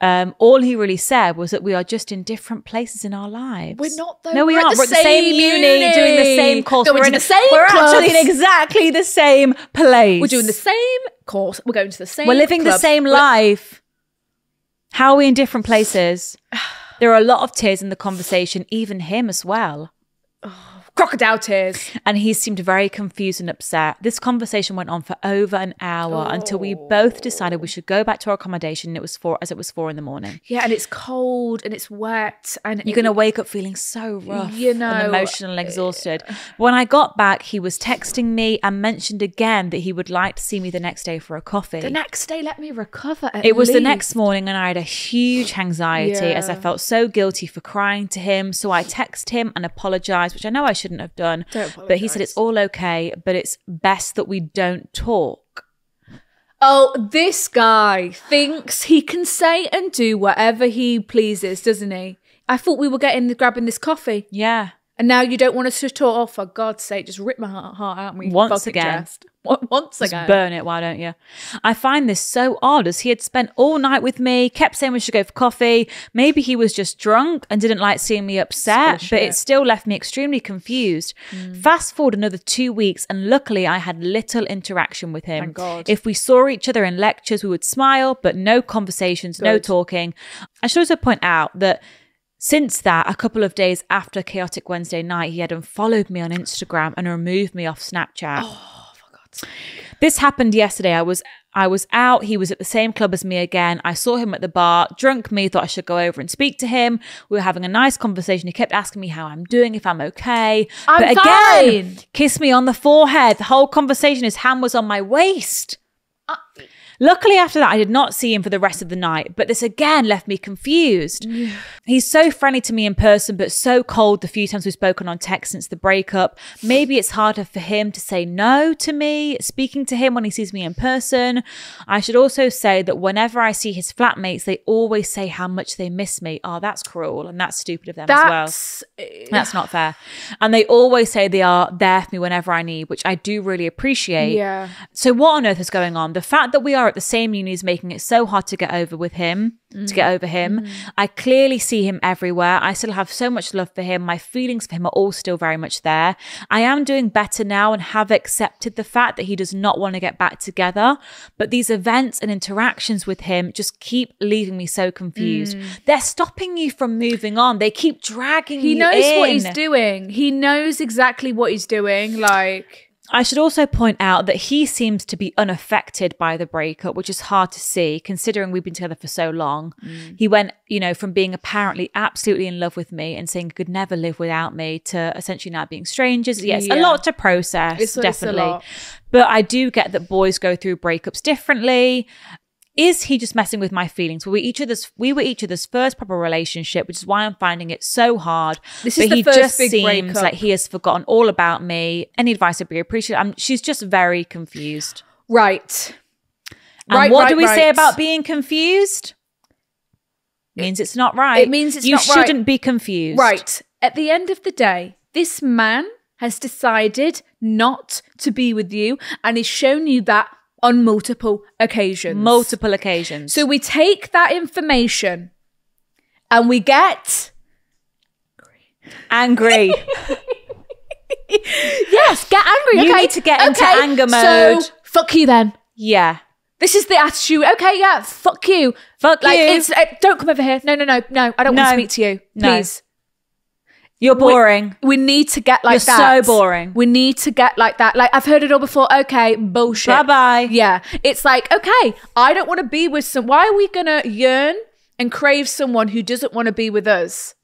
Um, all he really said was that we are just in different places in our lives. We're not, though. No, we We're aren't. the we're at the same same uni, uni. doing the same course. Going we're in the same We're actually in exactly the same place. We're doing the same course. We're going to the same. We're living the same We're- life. How are we in different places? There are a lot of tears in the conversation, even him as well. Oh. Crocodile tears. And he seemed very confused and upset. This conversation went on for over an hour until we both decided we should go back to our accommodation. It was four as it was four in the morning. Yeah, and it's cold and it's wet and You're going to wake up feeling so rough, You know, and emotional and uh, exhausted. When I got back, he was texting me and mentioned again that he would like to see me the next day for a coffee. The next day, let me recover. At it was the next morning, and I had a huge anxiety as I felt so guilty for crying to him. So I texted him and apologized, which I know I shouldn't have done. But he said it's all okay, but it's best that we don't talk. Oh, this guy thinks he can say and do whatever he pleases, doesn't he? I thought we were getting the, grabbing this coffee, Yeah. And now you don't want us to talk. Oh, for God's sake, just rip my heart, heart out. And we Once again. jest. Wa- Once Just again. burn it, why don't you? I find this so odd as he had spent all night with me, kept saying we should go for coffee. Maybe he was just drunk and didn't like seeing me upset, but it still left me extremely confused. Mm. Fast forward another two weeks, and luckily I had little interaction with him. God. If we saw each other in lectures, we would smile, but no conversations, no talking. I should also point out that since that, a couple of days after Chaotic Wednesday night, he had unfollowed me on Instagram and removed me off Snapchat. Oh, for God's sake. This happened yesterday. I was I was out. He was at the same club as me again. I saw him at the bar. Drunk me thought I should go over and speak to him. We were having a nice conversation. He kept asking me how I'm doing, if I'm okay. I'm but again, fine. kiss me on the forehead. The whole conversation, his hand was on my waist. Luckily, after that, I did not see him for the rest of the night, but this again left me confused. He's so friendly to me in person, but so cold the few times we've spoken on text since the breakup. Maybe it's harder for him to say no to me, speaking to him when he sees me in person. I should also say that whenever I see his flatmates, they always say how much they miss me. Oh, that's cruel and that's stupid of them as well. That's eh. That's not fair. And they always say they are there for me whenever I need, which I do really appreciate. Yeah. So what on earth is going on? The fact that we are at the same uni is making it so hard to get over with him, to get mm. over him. Mm. I clearly see him everywhere. I still have so much love for him. My feelings for him are all still very much there. I am doing better now and have accepted the fact that he does not want to get back together. But these events and interactions with him just keep leaving me so confused. Mm. They're stopping you from moving on. They keep dragging he knows what he's doing. He knows exactly what he's doing. Like I should also point out that he seems to be unaffected by the breakup, which is hard to see considering we've been together for so long. Mm. He went, you know, from being apparently absolutely in love with me and saying he could never live without me to essentially now being strangers. Yes, a Yeah. lot to process, It's- it's a definitely. lot. But I do get that boys go through breakups differently. Is he just messing with my feelings? Were we each other's we were each other's first proper relationship, which is why I'm finding it so hard. This is the he first just big seems breakup. like he has forgotten all about me. Any advice would be appreciated. I'm, she's just very confused. right. And Right, what right, do we say about being confused? means it's not right. It means it's you not right. shouldn't be confused. Right. At the end of the day, this man has decided not to be with you and he's shown you that on multiple occasions. Multiple occasions. So we take that information and we get angry. yes, get angry. You okay. need to get into Okay, anger So mode. fuck you then. yeah. This is the attitude. Okay, yeah, fuck you. Fuck like you. it's uh, don't come over here. No, no, no, no. I don't want to speak to you. No. Please. You're boring. We need to get like You're that. so boring. We need to get like that. Like I've heard it all before. Okay, bullshit. Bye bye. Yeah. It's like, okay, I don't want to be with some why are we gonna yearn and crave someone who doesn't want to be with us?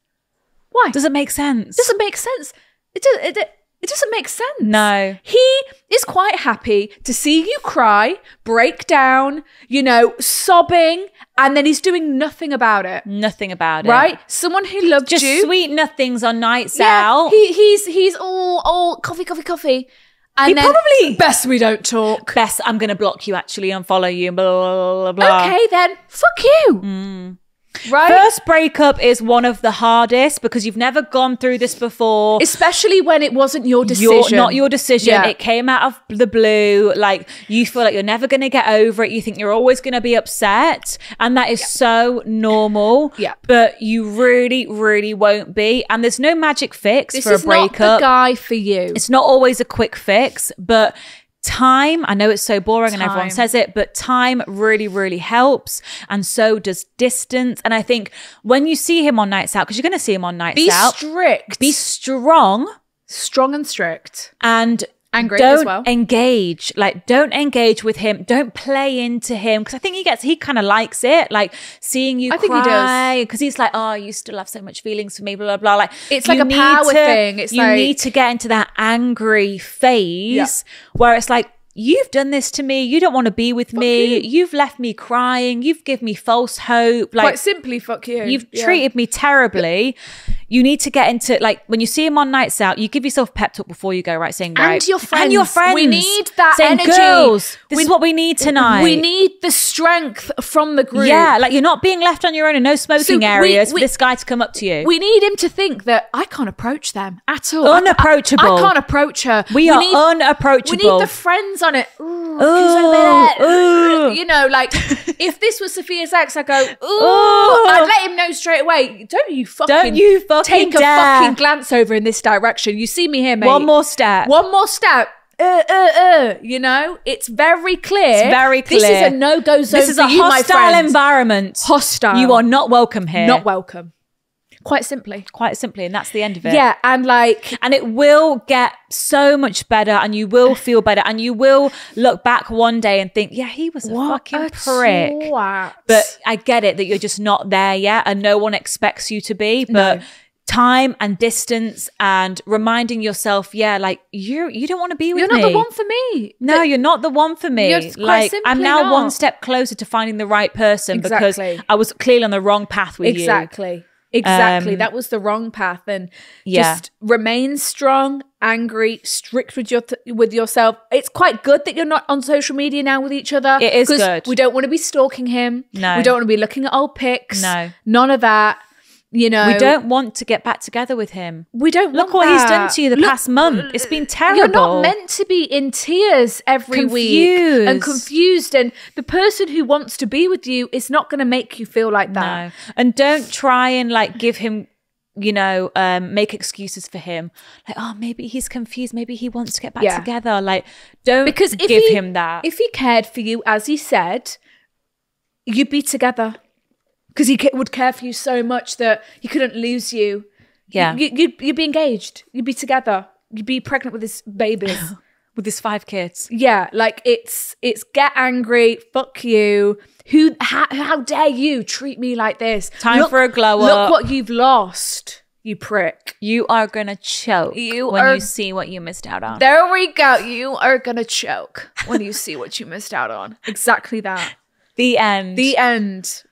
Why? Does it make sense? doesn't make sense. It does it, it doesn't make sense. No. He is quite happy to see you cry, break down, you know, sobbing, and then he's doing nothing about it. Nothing about it. Right? Someone who loved Just you. sweet nothings on nights Yeah, out. he, he's he's all all coffee, coffee, coffee. And He then probably- best we don't talk. Best, I'm going to block you actually, and follow you, blah, blah, blah, blah. Okay, then fuck you. Hmm. Right? First breakup is one of the hardest because you've never gone through this before. Especially when it wasn't your decision. Your, not your decision. Yeah. It came out of the blue. Like you feel like you're never going to get over it. You think you're always going to be upset. And that is so normal. Yeah. But you really, really won't be. And there's no magic fix This for a breakup. This is not the guy for you. it's not always a quick fix, but time, I know it's so boring and everyone says it, but time really, really helps. And so does distance. And I think when you see him on nights out, because you're going to see him on nights Be out, be strict. be strong strong and strict. and Angry don't as well. engage like don't engage with him don't play into him because i think he gets he kind of likes it like seeing you I think he does. cry because he's like oh you still have so much feelings for me blah blah blah like It's like a power to- thing. It's you like- need to get into that angry phase where it's like You've done this to me. You don't want to be with me. you. Have left me crying. You've given me false hope. Like Quite simply, fuck you. You've Yeah. treated me terribly. You need to get into like when you see him on nights out, you give yourself pep talk before you go, right? Saying And right, your and your friends. friends. We need that saying, energy. Girls, this We- is what we need tonight. We need the strength from the group. yeah, like you're not being left on your own in no smoking we- areas we- for this guy to come up to you. We need him to think that I can't approach them at all. I- I- Unapproachable. I, can't approach her. We are need, unapproachable. We need the friends on it. Ooh, Ooh, ooh. You know, like if this was Sophia's ex, I go, ooh, Ooh. I'd let him know straight away. Don't you fucking, Don't you fucking take a dare. fucking glance over in this direction. You see me here, mate. One more step. One more step. Uh, uh, uh, you know, it's very clear. It's very This is a no-go zone This is a you, hostile environment. Hostile. You are not welcome here. not welcome. Quite simply. Quite simply, and that's the end of it. Yeah, and like And it will get so much better, and you will feel better, and you will look back one day and think, "Yeah, he was a fucking a prick." twat. But I get it that you're just not there yet, and no one expects you to be. But time and distance and reminding yourself, yeah, like you you don't want to be with me. You're not the one for me. no, you're not the one for me. You're quite like I'm now one step closer to finding the right person Exactly. because I was clearly on the wrong path with you. Exactly. Exactly. Um, that was the wrong path. And Yeah. just remain strong, angry, strict with your with yourself. It's quite good that you're not on social media now with each other. It is good. We don't want to be stalking him. No. We don't want to be looking at old pics. No. None of that. You know, We don't want to get back together with him. We don't Look what he's done to you the Look- past month. It's been terrible. You're not meant to be in tears every week and Confused. confused. And the person who wants to be with you is not going to make you feel like that. No. And don't try and like give him, you know, um, make excuses for him. Like, oh, maybe he's confused. Maybe he wants to get back Yeah. together. Like, don't Because if give he, him that. if he cared for you as he said, you'd be together. Because he would care for you so much that he couldn't lose you. Yeah. You, you'd, you'd be engaged. You'd be together. You'd be pregnant with his babies. with his five kids. yeah, like it's it's get angry, fuck you. Who how, how dare you treat me like this? Time for a glow Look up. Look what you've lost, you prick. You are gonna choke You when are- you see what you missed out on. There we go. You are gonna choke when you see what you missed out on. Exactly that. the end. The end.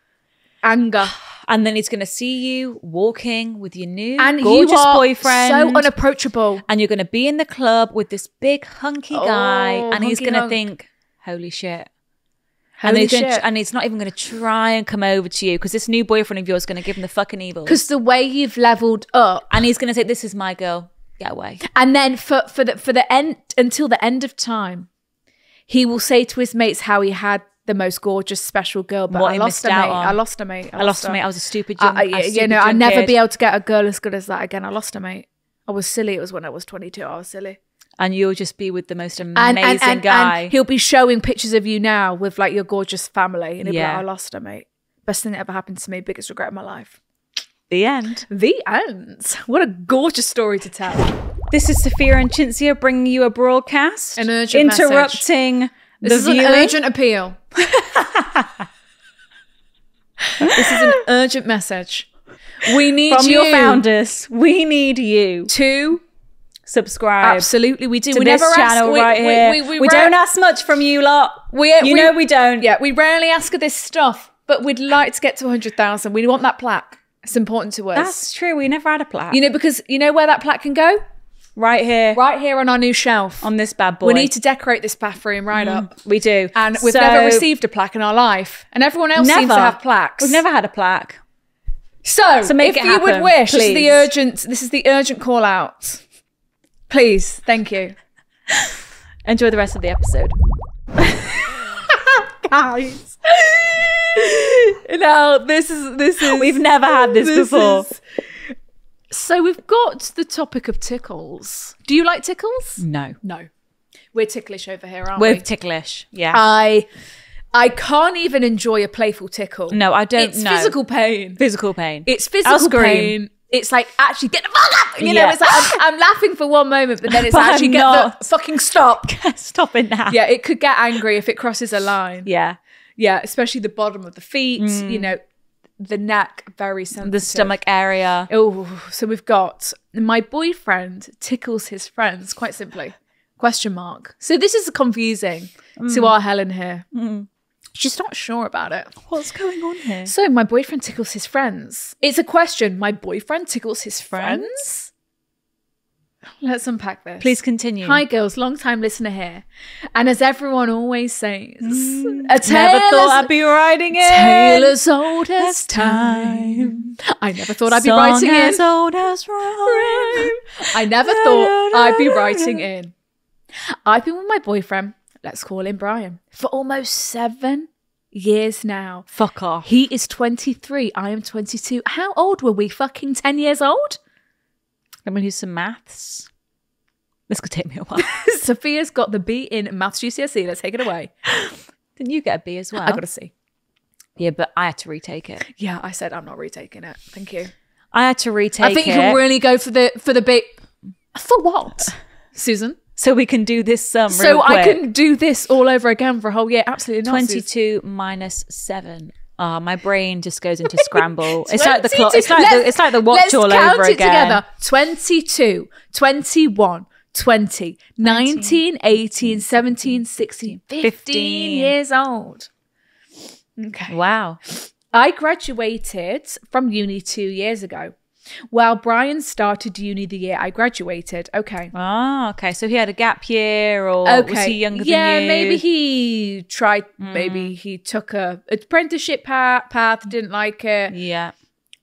Anger. and then he's gonna see you walking with your new And gorgeous you are boyfriend. so unapproachable. and you're gonna be in the club with this big hunky oh, guy, Oh, and he's gonna think, "Holy shit." Holy and he's gonna, shit. and he's not even going to try and come over to you because this new boyfriend of yours is going to give him the fucking evil. Because the way you've leveled up, and he's going to say, "This is my girl. Get away." and then for for the for the end until the end of time, he will say to his mates how he had the most gorgeous special girl, but What I lost a mate. out on. I lost a mate. I lost her. mate. I was a stupid young. I- a yeah, stupid you know, I'll young never kid. be able to get a girl as good as that again. I lost a mate. I was silly. It was when I was 22. I was silly. And you'll just be with the most amazing And, and, and, guy. he'll be showing pictures of you now with like your gorgeous family. And he'll be Yeah. like, I lost her, mate. Best thing that ever happened to me. Biggest regret of my life. the end. The end. What a gorgeous story to tell. This is Sophia and Cinzia bringing you a broadcast, An urgent message. This the is an urgent appeal. this is an urgent message. We need from you your founders. We need you. to Subscribe absolutely. We do. to we this never channel ask, we, right we- here. We, We, we, don't ask much from you lot. We, you we- know we don't. Yeah, we rarely ask for this stuff, but we'd like to get to 100,000. We want that plaque. It's important to us. That's true. We never had a plaque. you know, because you know where that plaque can go? Right here Right here on our new shelf. on this bad boy. we need to decorate this bathroom right mm. up. We do. And we've So- never received a plaque in our life. And everyone else seems to have plaques. We've never had a plaque. So, So make if it you would happen, wish, this is the urgent. This is the urgent call out. Please, thank you, Enjoy the rest of the episode. guys. now this is this is We've never had this, this before. is- So we've got the topic of tickles. Do you like tickles? No. No, we're ticklish over here, aren't We're we? ticklish. Yeah. I I can't even enjoy a playful tickle. no, I don't it's know. physical pain. Physical pain. It's I'll physical scream. pain. It's like actually get the fuck up. You know, Yeah. it's like I'm, I'm laughing for one moment, but then it's But I'm actually get not. the fucking stop. Stop it now. Yeah, it could get angry if it crosses a line. Yeah. Yeah, especially the bottom of the feet. Mm. You know, the neck very sensitive. The stomach area. Oh, so we've got my boyfriend tickles his friends. Quite simply, question mark. So this is confusing to mm. our Helen here. Mm. She's not sure about it. What's going on here? So my boyfriend tickles his friends. It's a question. My boyfriend tickles his friends. Let's unpack this. Please continue. Hi, girls. Long time listener here. And as everyone always says, a Mm. Never thought I'd be writing it. tale as old as time. I never thought I'd be writing in. as old as rhyme. I never thought I'd be writing in. I've been with my boyfriend, let's call him Brian, for almost seven years now. Fuck off. He is 23. I am 22. How old were we? Fucking 10 years old? I'm gonna do some maths. This could take me a while. Sophia's got the B in maths GCSE. Let's take it away. Didn't you get a B as well? I got a C. Yeah, but I had to retake it. Yeah, I said I'm not retaking it. Thank you. I had to retake it. I think you it can really go for the for the big for what, Susan? so we can do this sum. So real I can do this all over again for a whole year. Absolutely not. 22 minus 7 Oh, my brain just goes into scramble. It's like the clock. It's like the, it's like the watch all over it again. together 22 21 20 19 18 17 16 15, 15. years old okay Wow. i graduated from uni two years ago while brian started uni the year i graduated okay Oh, okay. So he had a gap year, or Okay. was he younger yeah, than you? Yeah, maybe he tried. Maybe he took a apprenticeship path. Path didn't like it. Yeah.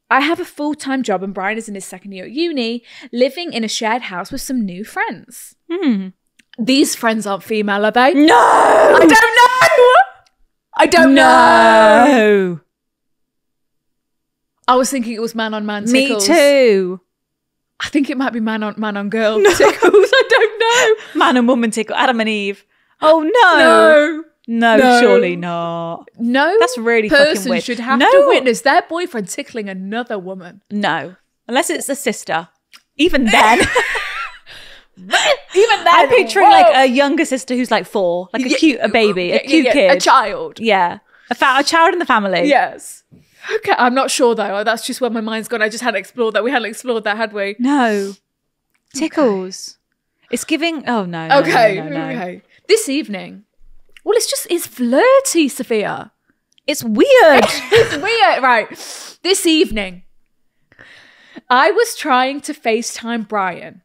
I have a full time job, and Brian is in his second year at uni, living in a shared house with some new friends. Hmm. These friends aren't female, are they? No. I don't know. I don't know. No. I was thinking it was man on man tickles. Me too. I think it might be man on man on girl tickles. I don't know. Man and woman tickle. Adam and Eve. Oh no. No. No, No. surely not. No That's really fucking person weird. should have No. to witness their boyfriend tickling another woman. No. Unless it's a sister. Even then. Even then, I'm picturing whoa. like a younger sister who's like four, like a Yeah, cute, a baby, yeah, a cute yeah, kid. a child. Yeah. A, fa- a child in the family. Yes. Okay, I'm not sure though. That's just where my mind's gone. I just hadn't explored that. We hadn't explored that, had we? No. Tickles. It's giving. Oh, no. no, Okay, no, no. okay. This evening. Well, it's just it's flirty, Sophia. It's weird. It's weird, right? This evening, I was trying to FaceTime Brian,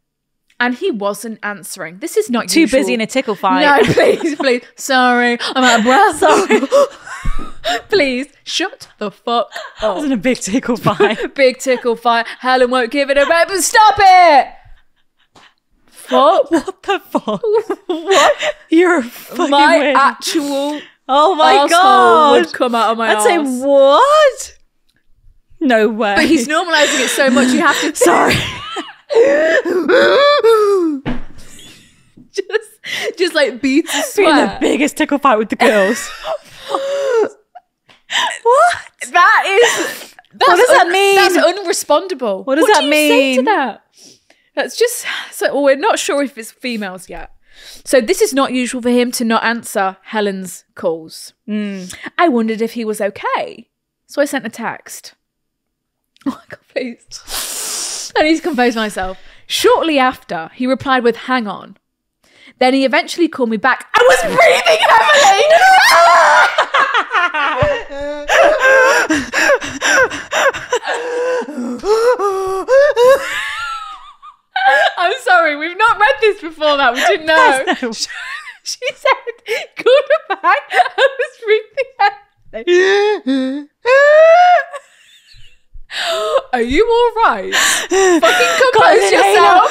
and he wasn't answering. This is not Too usual. busy in a tickle fight. No, please, please. Sorry, I'm out of breath. Sorry. please, shut the fuck I wasn't a big tickle fight. Big tickle fight. Helen won't give it a away, but stop it. Fuck. what the fuck? what? You're a fucking My actual Oh my god. would come out of my I'd say what? No way. But he's normalizing it so much you have to sorry. just just like beats of Being the biggest tickle fight with the girls. what? That is that's What does that mean? That's unrespondable. What does do that you say to mean? that? That's just so well, we're not sure if it's females yet. So this is not usual for him to not answer Helen's calls. Hmm. I wondered if he was okay. So I sent a text. Oh my god, please. I need to compose myself. Shortly after, he replied with hang on. Then he eventually called me back. I was breathing heavily. I'm sorry, we've not read this before that. We didn't know. No. She said, called her back. I was breathing heavily. Are you all right? Fucking compose yourself.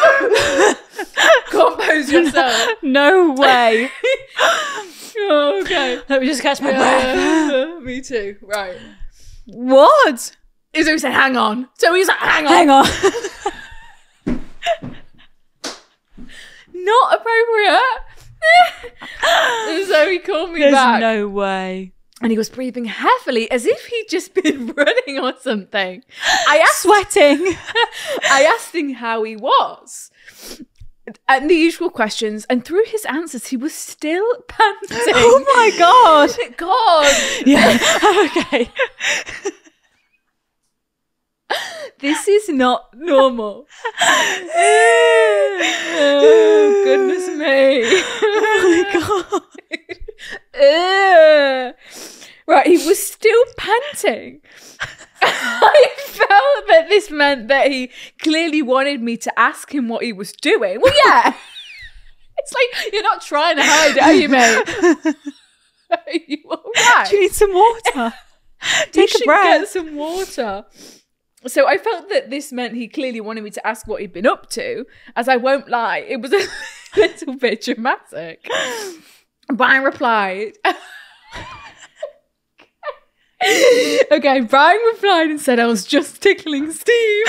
compose yourself. No way. Oh, okay. Let me just catch my breath. Yeah, me too. Right. What? He said, hang on. So he's like, hang on. Hang on. Not appropriate. and so he called me There's back. no way. And he was breathing heavily as if he'd just been running or something. I asked Sweating. I asked him how he was. And the usual questions, and through his answers, he was still panting. Oh my god. God, Yeah. okay. this is not normal. oh, goodness me. Oh my god. Ugh. Right, he was still panting. I felt that this meant that he clearly wanted me to ask him what he was doing. Well, yeah. it's like you're not trying to hide, it, are you, mate? Are you all right? Do you need some water? You Take a should breath. Get some water. So I felt that this meant he clearly wanted me to ask what he'd been up to, as I won't lie, it was a little bit dramatic. I replied. okay, Brian replied and said I was just tickling Steve.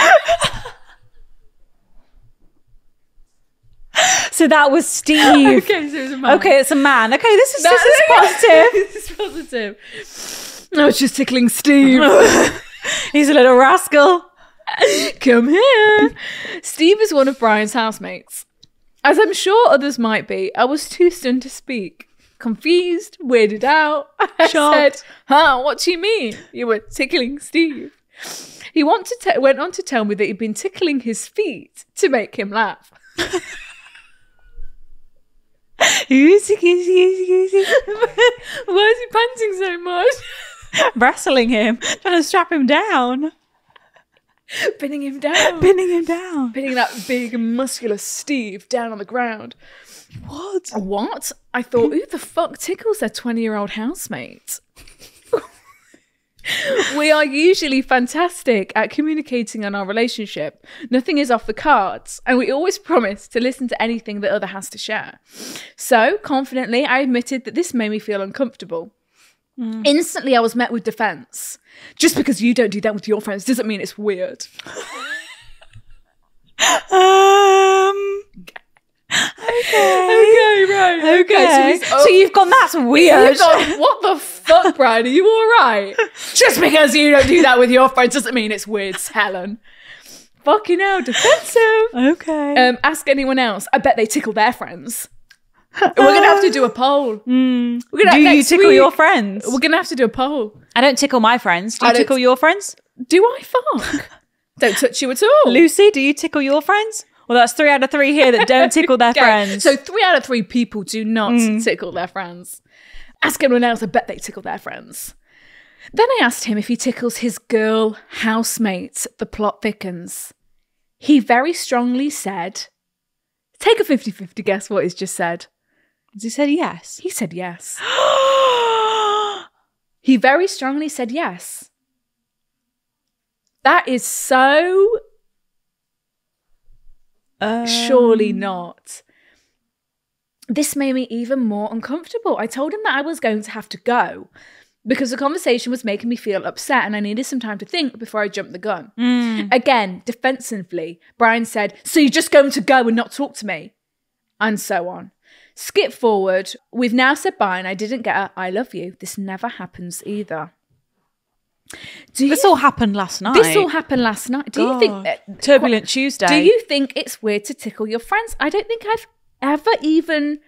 So that was Steve. okay, so it was a man. Okay, it's a man. Okay, this is this is positive. this is positive. I was just tickling Steve. He's a little rascal. Come here. Steve is one of Brian's housemates. As I'm sure others might be, I was too stunned to speak. Confused, weirded out. I Shocked. said, huh, what do you mean? You were tickling Steve. He want to went on to tell me that he'd been tickling his feet to make him laugh. Oozy, oozy, oozy, oozy. Why is he panting so much? Wrestling him, trying to strap him down, Pinning him down. pinning him down. Pinning that big muscular Steve down on the ground. What? What? I thought, who the fuck tickles their 20 year old housemate? we are usually fantastic at communicating on our relationship. Nothing is off the cards, and we always promise to listen to anything the other has to share. So, confidently, I admitted that this made me feel uncomfortable. Instantly, I was met with defense. Just because you don't do that with your friends doesn't mean it's weird. Um. Okay, right. Okay. So, So, you've gone. That's weird. You've gone, what the fuck, Brian? Are you all right? Just because you don't do that with your friends doesn't mean it's weird, Helen. Fucking hell, defensive. Okay. Um, ask anyone else. I bet they tickle their friends. We're gonna have to do a poll. We're gonna, do you next tickle week, your friends? We're gonna have to do a poll. I don't tickle my friends. Do you I don't- tickle your friends? Do I fuck? don't touch you at all. Lucy, do you tickle your friends? Well, that's three out of three here that don't tickle their Okay, friends. So three out of three people do not mm. tickle their friends. Ask anyone else, I bet they tickle their friends. Then I asked him if he tickles his girl housemates. The plot thickens. He very strongly said, Take a 50 50 guess what he's just said. he said yes. He said yes. He very strongly said yes. That is so surely um, not. This made me even more uncomfortable. I told him that I was going to have to go because the conversation was making me feel upset and I needed some time to think before I jumped the gun. Mm. Again, defensively, Brian said, So you're just going to go and not talk to me? And so on. Skip forward. We've now said bye and I didn't get a I love you. This never happens either. Do you This all happened last night. this all happened last night. Do you think God. uh, Turbulent Tuesday. Do you think it's weird to tickle your friends? I don't think I've ever even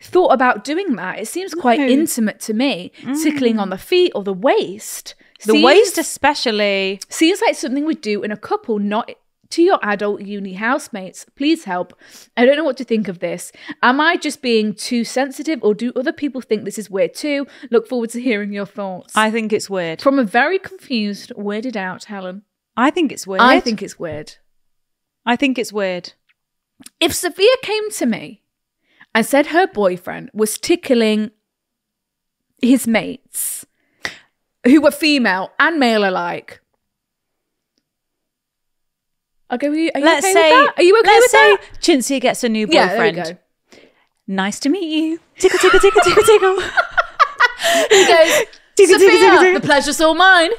thought about doing that. It seems quite No. intimate to me. Tickling on the feet or the waist. the seems, waist, especially? seems like something we do in a couple, not to your adult uni housemates. Please help. I don't know what to think of this. Am I just being too sensitive or do other people think this is weird too? Look forward to hearing your thoughts. I think it's weird. From a very confused, weirded out Helen. I think it's weird. I think it's weird. I think it's weird. if Sophia came to me and said her boyfriend was tickling his mates who were female and male alike, Go, are you, are you let's okay say, with that? Are you okay let's with say that? Cinzia gets a new Yeah, boyfriend. go. Nice to meet you. Tickle, tickle, tickle, tickle, tickle. He goes, Tickle, Sophia, tickle, tickle. the pleasure's all mine.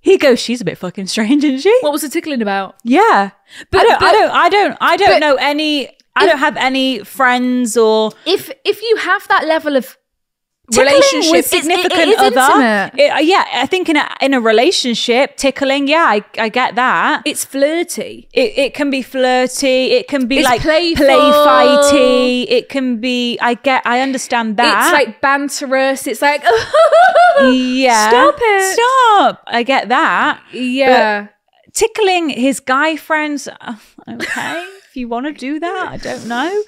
he goes, she's a bit fucking strange, isn't she? What was the tickling about? yeah. But- I don't, I don't, I don't, I don't know any, I don't have any friends or If if you have that level of relationship, with it's- it- it significant other. it- uh, yeah, I think in a in a relationship, tickling. Yeah, I, I get that. It's flirty. It, it can be flirty. It can be It's like playful. play fighty. It can be. I get. I understand that. It's like banterous. It's like yeah. Stop it. Stop. I get that. yeah. Tickling his guy friends. uh, Okay, if you want to do that, I don't know.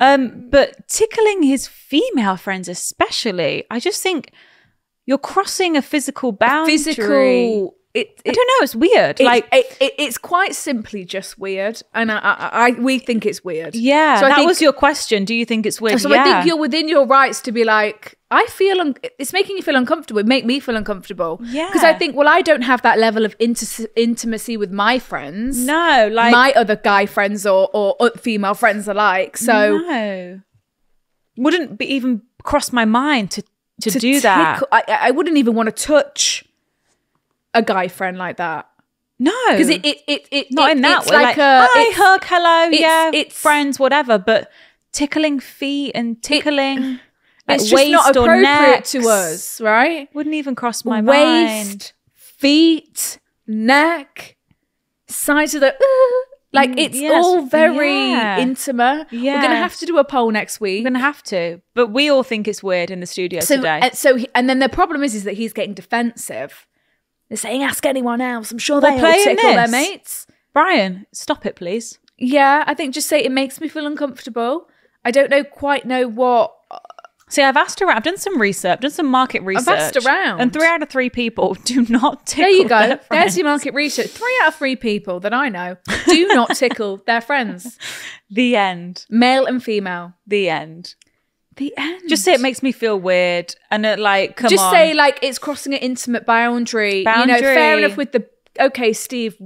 Um, but tickling his female friends, especially, I just think you're crossing a physical boundary. physical. It, I don't know. It's weird. it- like. it, it, it's quite simply just weird, and I, I, I we think it's weird. yeah, so I that think, was your question. Do you think it's weird? So yeah. I think you're within your rights to be like, I feel un- it's making you feel uncomfortable. It make me feel uncomfortable. Yeah. Because I think, well, I don't have that level of inti- intimacy with my friends. no, like my other guy friends or or uh, female friends alike. So no, wouldn't be even cross my mind to to, to do that. I, I wouldn't even want to touch a guy friend like that No, because it, it it it not it- in that it's way. Like, Like, a hi, hug, hello, it's- yeah, it's- friends, whatever. But tickling feet and tickling at It's just waist not appropriate necks to us, right? Wouldn't even cross my Waist, mind. feet, neck, sides of the. Like it's yes, all very yeah. intimate. We're gonna have to do a poll next week. We're gonna have to, but we all think it's weird in the studio so, today. uh, so, he, and then the problem is, is that he's getting defensive. They're saying, "Ask anyone else." I'm sure they'll playing tickle their mates. Brian, stop it, please. Yeah, I think just say it makes me feel uncomfortable. I don't know quite know what. See, I've asked around. I've done some research. Done some market research. I've asked around. and three out of three people do not tickle. There you go. There's your market research. Three out of three people that I know do not tickle their friends, The end. male and female. The end. The end. Just say it makes me feel weird, and it like come just on. say like it's crossing an intimate boundary. You know, fair enough with the okay, Steve.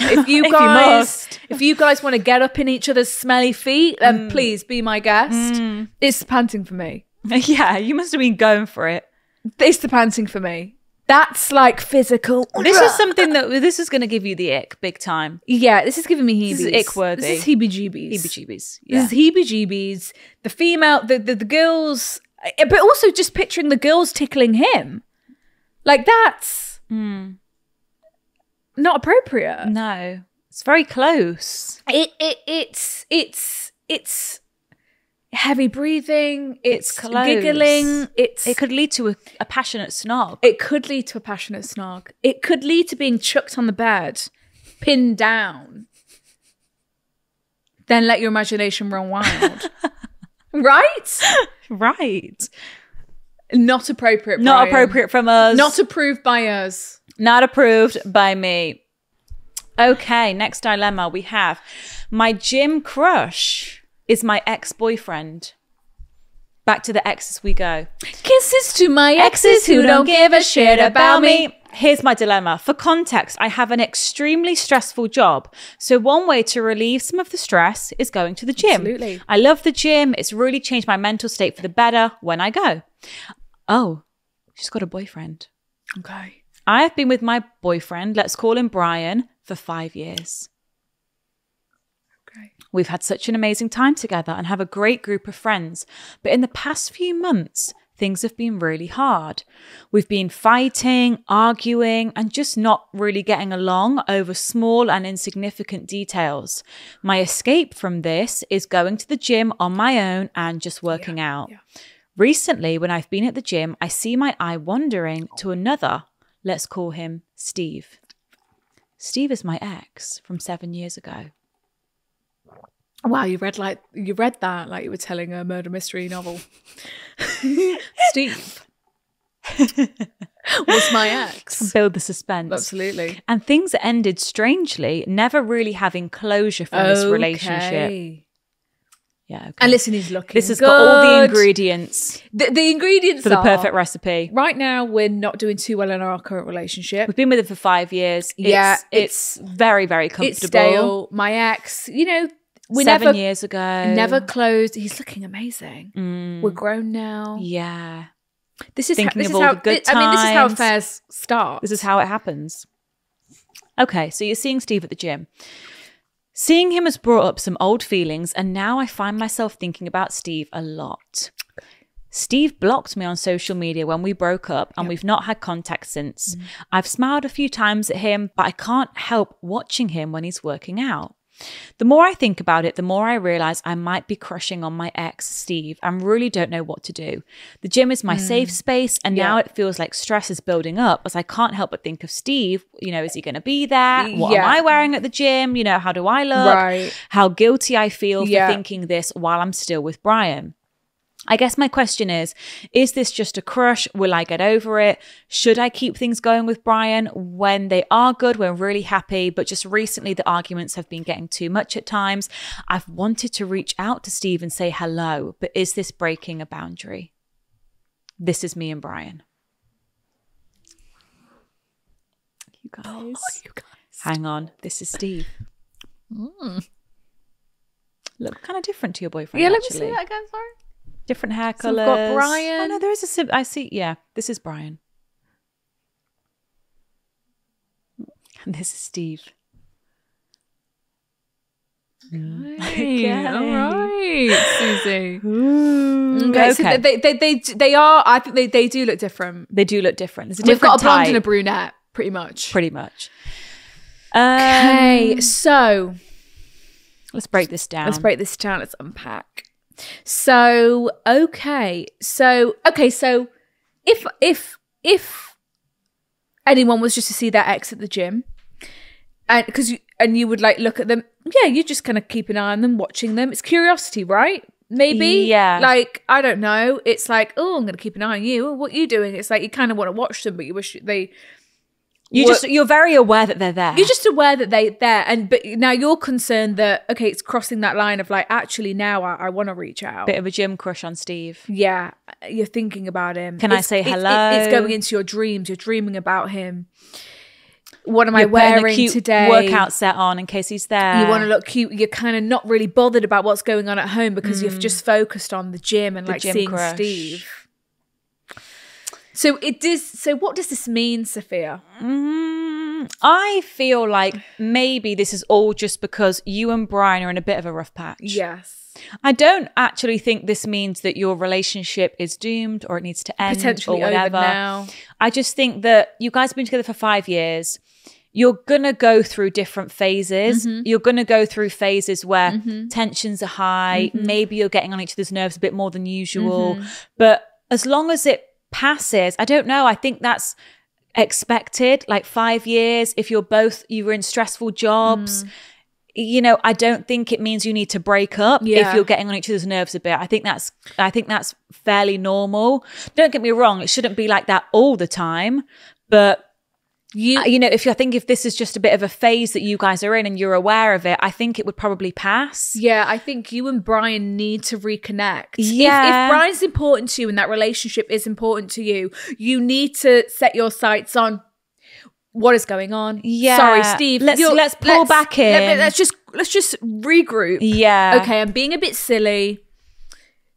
If you If guys, must. if you guys want to get up in each other's smelly feet, then Mm. please be my guest. It's the panting for me. yeah, you must have been going for it. It's the panting for me. That's like physical. This is something that this is going to give you the ick big time. Yeah, this is giving me heebies. This is ick-worthy. This is heebie-jeebies. Heebie-jeebies. Yeah. This is heebie-jeebies. The female, the, the the girls, eh, but also just picturing the girls tickling him, like that's Hmm. Not appropriate. No, it's very close. It it it's it's it's heavy breathing. It's, It's close. giggling. It's It could lead to a, a passionate snog. it could lead to a passionate snog. It could lead to being chucked on the bed, pinned down. Then let your imagination run wild. right? right. Not appropriate. Not appropriate from us. Not approved by us. Not approved by me. Okay, next dilemma we have my gym crush is my ex boyfriend. Back to the exes we go. Kisses to my exes who don't give a shit about me. Here's my dilemma. For context, I have an extremely stressful job. So, one way to relieve some of the stress is going to the gym. Absolutely. I love the gym. It's really changed my mental state for the better when I go. Oh, she's got a boyfriend. Okay. I have been with my boyfriend, let's call him Brian, for five years. Okay. We've had such an amazing time together and have a great group of friends. But in the past few months, things have been really hard. We've been fighting, arguing, and just not really getting along over small and insignificant details. My escape from this is going to the gym on my own and just working out. yeah. Recently, when I've been at the gym, I see my eye wandering to another. Let's call him Steve. Steve is my ex from seven years ago. Wow, you read like you read that like you were telling a murder mystery novel. Steve was my ex. Build the suspense. Absolutely. And things ended strangely, never really having closure from this relationship. Yeah. Okay. And listen, he's looking. this has got all the ingredients The, the ingredients for the are- perfect recipe. Right now, we're not doing too well in our current relationship. We've been with him for five years. Yeah, it's, it's very, very comfortable. It's stale. My ex, you know, we Seven never years ago. never closed. He's looking amazing. Mm. We're grown now. Yeah. This is Thinking how, this of is all how the good I mean, this is how affairs start. This is how it happens. Okay, so you're seeing Steve at the gym. Seeing him has brought up some old feelings, and now I find myself thinking about Steve a lot. Steve blocked me on social media when we broke up, and we've not had contact since. Mm-hmm. I've smiled a few times at him, but I can't help watching him when he's working out. The more I think about it, the more I realize I might be crushing on my ex, Steve, and really don't know what to do. The gym is my safe mm. space, and now it feels like stress is building up as I can't help but think of Steve. You know, is he going to be there? What Yeah. am I wearing at the gym? You know, how do I look? Right. How guilty I feel for thinking this while I'm still with Brian. I guess my question is Is this just a crush? Will I get over it? Should I keep things going with Brian when they are good? We're really happy, but just recently the arguments have been getting too much at times. I've wanted to reach out to Steve and say hello, but is this breaking a boundary? This is me and Brian. You oh, guys. Hang on. This is Steve. Mm. Look kind of different to your boyfriend. yeah, let me see that again. Sorry. Different hair So we've colors. got Brian. Oh no, there is a sim- I see. Yeah, this is Brian. And this is Steve. Okay. Okay. All right, Susie. Okay, Okay, so they, they they they are. I think they, they do look different. they do look different. There's a We've got different a blonde and a brunette, pretty much. pretty much. Okay, Um, so Let's break this down. Let's break this down. Let's unpack. So, okay. So, okay. So, if if if anyone was just to see their ex at the gym, and because you and you would like look at them, yeah, you just kind of keep an eye on them, watching them. It's curiosity, right? Maybe, Yeah. Like I don't know. It's like, oh, I'm gonna keep an eye on you. What are you doing? It's like you kind of want to watch them, but you wish they You just you're very aware that they're there. you're just aware that they there and but now you're concerned that okay it's crossing that line of like actually now i, I want to reach out bit of a gym crush on Steve. yeah you're thinking about him Can I It's- say it's- hello? it's going into your dreams you're dreaming about him what am i You're a wearing today workout set on in case he's there. you want to look cute you're kind of not really bothered about what's going on at home because you've just focused on the gym and Mm. The like gym seeing crush. steve so it does so what does this mean sophia Mm, I feel like maybe this is all just because you and Brian are in a bit of a rough patch. yes I don't actually think this means that your relationship is doomed or it needs to end potentially or over whatever. now I just think that you guys have been together for five years. You're gonna go through different phases. Mm-hmm. You're gonna go through phases where tensions are high. Mm-hmm. Maybe you're getting on each other's nerves a bit more than usual. But as long as it passes, I don't know. I think that's expected. Like five years, if you're both you were in stressful Mm. jobs. You know, I don't think it means you need to break up if you're getting on each other's nerves a bit. I think that's I think that's fairly normal. Don't get me wrong, it shouldn't be like that all the time, but you uh, you know, if you I think if this is just a bit of a phase that you guys are in and you're aware of it, I think it would probably pass. Yeah, I think you and Brian need to reconnect. If- Yeah. If, Brian's important to you and that relationship is important to you, you need to set your sights on what is going on. Yeah. Sorry, Steve. Let's- let's pull back in. Let, us just let's just regroup. Yeah. Okay, I'm being a bit silly.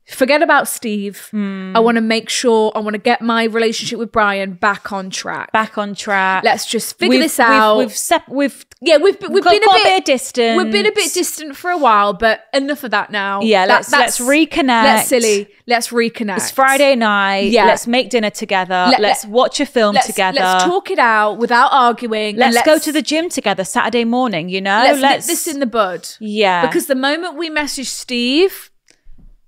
Forget about Steve. Hmm. I want to make sure I want to get my relationship with Brian back on track. Back on track. Let's just figure We've- this out. We've we've, sep- we've yeah, we've we've got- been a got a bit, bit of. We've been a bit distant for a while, but enough of that now. Yeah, That- let's- let's reconnect. Let's silly. Let's reconnect. it's Friday night. Yeah. Let's make dinner together. Let- let's let- watch a film Let's, together. let's talk it out without arguing. and Let's go to the gym together Saturday morning, you know? Let's, nip this in the bud. Yeah. Because the moment we message Steve,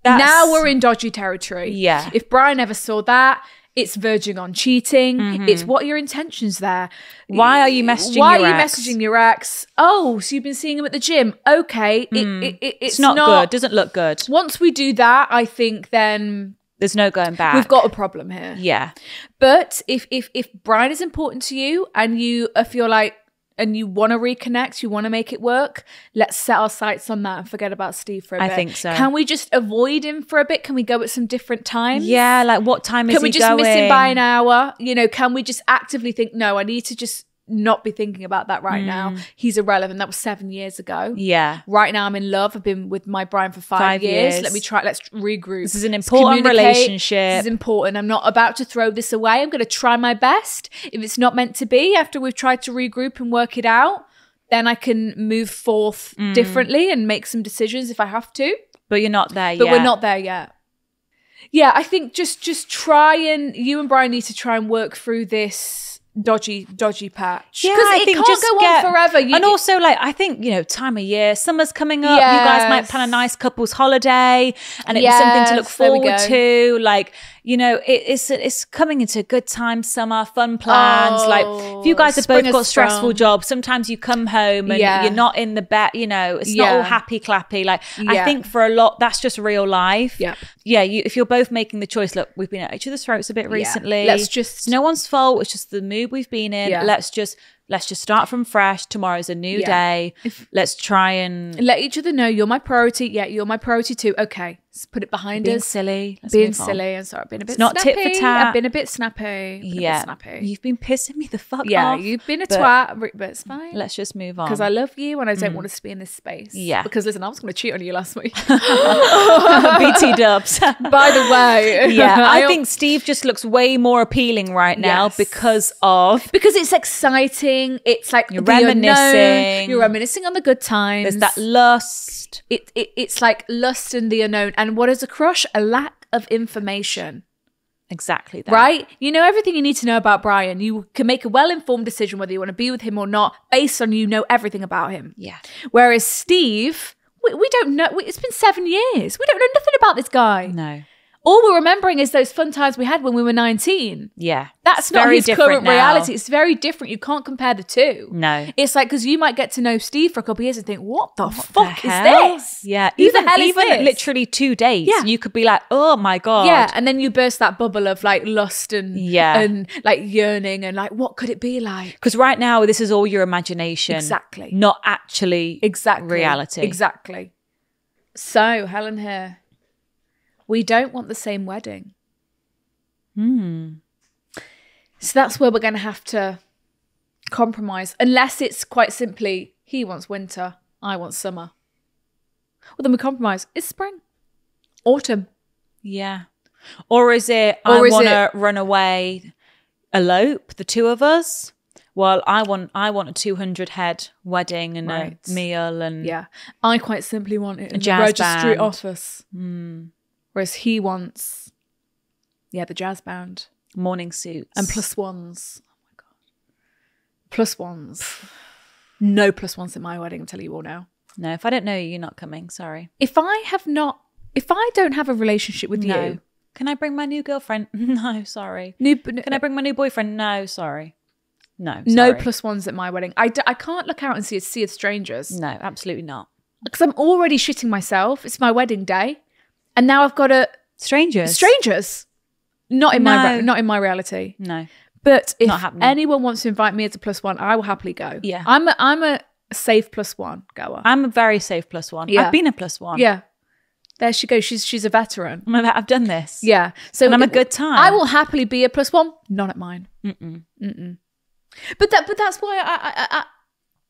That's- now we're in dodgy territory. Yeah. If Brian ever saw that, it's verging on cheating. Mm-hmm. It's what are your intentions there? Why are you messaging Why are you ex? messaging your ex? Oh, so you've been seeing him at the gym. Okay. It, it, it- it's, Mm. It's not, good. Doesn't look good. Once we do that, I think then There's no going back. we've got a problem here. Yeah. But if if if Brian is important to you and you uh, feel like and you want to reconnect, you want to make it work, let's set our sights on that and forget about Steve for a I bit. I think so. Can we just avoid him for a bit? Can we go at some different times? Yeah, like what time is Can we just going? miss him by an hour? You know, can we just actively think, no, I need to just not be thinking about that right now. He's irrelevant. That was seven years ago. Mm. Yeah. Right now, I'm in love. I've been with my Brian for five, Five years. years. Let me try. Let's regroup. This is an important relationship. This is important. I'm not about to throw this away. I'm going to try my best. If it's not meant to be, after we've tried to regroup and work it out, then I can move forth Mm. differently and make some decisions if I have to. But you're not there But yet. But we're not there yet. Yeah, I think just just try and you and Brian need to try and work through this dodgy dodgy patch Yeah, because I it think can't just go get- on forever. You, and also, like, I think, you know, time of year, summer's coming up. You guys might plan a nice couple's holiday and it's something to look Yes, forward to. Like, you know, it, it's it's coming into a good time, summer, fun plans. like, if you guys oh, have both got stressful strong. jobs, sometimes you come home and Yeah. you're not in the bed, you know, it's not all happy clappy. Like, I think for a lot, that's just real life. Yeah. Yeah. You, if you're both making the choice, look, we've been at each other's throats a bit recently. Let's just- It's no one's fault. It's just the mood we've been in. Yeah. Let's just let's just start from fresh. Tomorrow's a new Yeah. day. let's try and let each other know you're my priority. Yeah, you're my priority too. Okay, let's put it behind being us. silly. Let's being silly. I'm sorry, I've been a bit not tit for tat. I've been a bit snappy. Been a bit Yeah, snappy. you've been pissing me the fuck yeah, off. you've been a but twat, but it's fine. Let's just move on because I love you and I don't want us to be in this space. Yeah. Because listen, I was going to cheat on you last week. BT Dubs. By the way, yeah, I al- think Steve just looks way more appealing right now Yes. because of because it's exciting. It's like You're the unknown. reminiscing. You're reminiscing on the good times. there's that lust. it, it it's like lust and the unknown. And what is a crush? A lack of information. Exactly that. Right? You know everything you need to know about Brian. You can make a well informed decision whether you want to be with him or not based on you know everything about him. Yeah. Whereas Steve, we, we don't know. We, it's been seven years. We don't know nothing about this guy. No. All we're remembering is those fun times we had when we were 19. Yeah. That's not his current now. reality. It's very different. You can't compare the two. No. It's like because you might get to know Steve for a couple of years and think, "What the The fuck is this? Yeah. Who even the even literally two days. Yeah. You could be like, oh my God. Yeah, and then you burst that bubble of like lust and Yeah. and like yearning and like what could it be like? Because right now, this is all your imagination. Exactly. Not actually Exactly. reality. Exactly. So, Helen here. We don't want the same wedding. Hmm. So that's where we're going to have to compromise, unless it's quite simply he wants winter, I want summer. Well, then we compromise. It's spring, autumn. Yeah. Or is it, Or I want to run away, elope, the two of us? Well, I want I want a 200 head wedding and Right. a meal and Yeah, I quite simply want it in the jazz registry band. office, whereas he wants, yeah, the jazz band morning suits. and plus ones. Oh my god, plus ones. No plus ones at my wedding. I'll tell you all now. No, if I don't know you, you're not coming. Sorry. If I have not, if I don't have a relationship with No. you, Can I bring my new girlfriend? No, sorry. new, Can I bring my new boyfriend? No, sorry. No. no plus ones at my wedding. I, d- I can't look out and see a sea of strangers No, absolutely not. because I'm already shitting myself. It's my wedding day, and now I've got a Strangers. strangers. Not in my re- not in my reality. No. But if anyone wants to invite me as a plus one, I will happily go. Yeah. I'm a, I'm a safe plus one goer. I'm a very safe plus one. Yeah. I've been a plus one. yeah, there she goes. She's she's a veteran. I'm a- I've done this. Yeah, so And I'm a good time. I will happily be a plus one. Not at mine. Mm-mm. Mm-mm. But that but that's why I I, I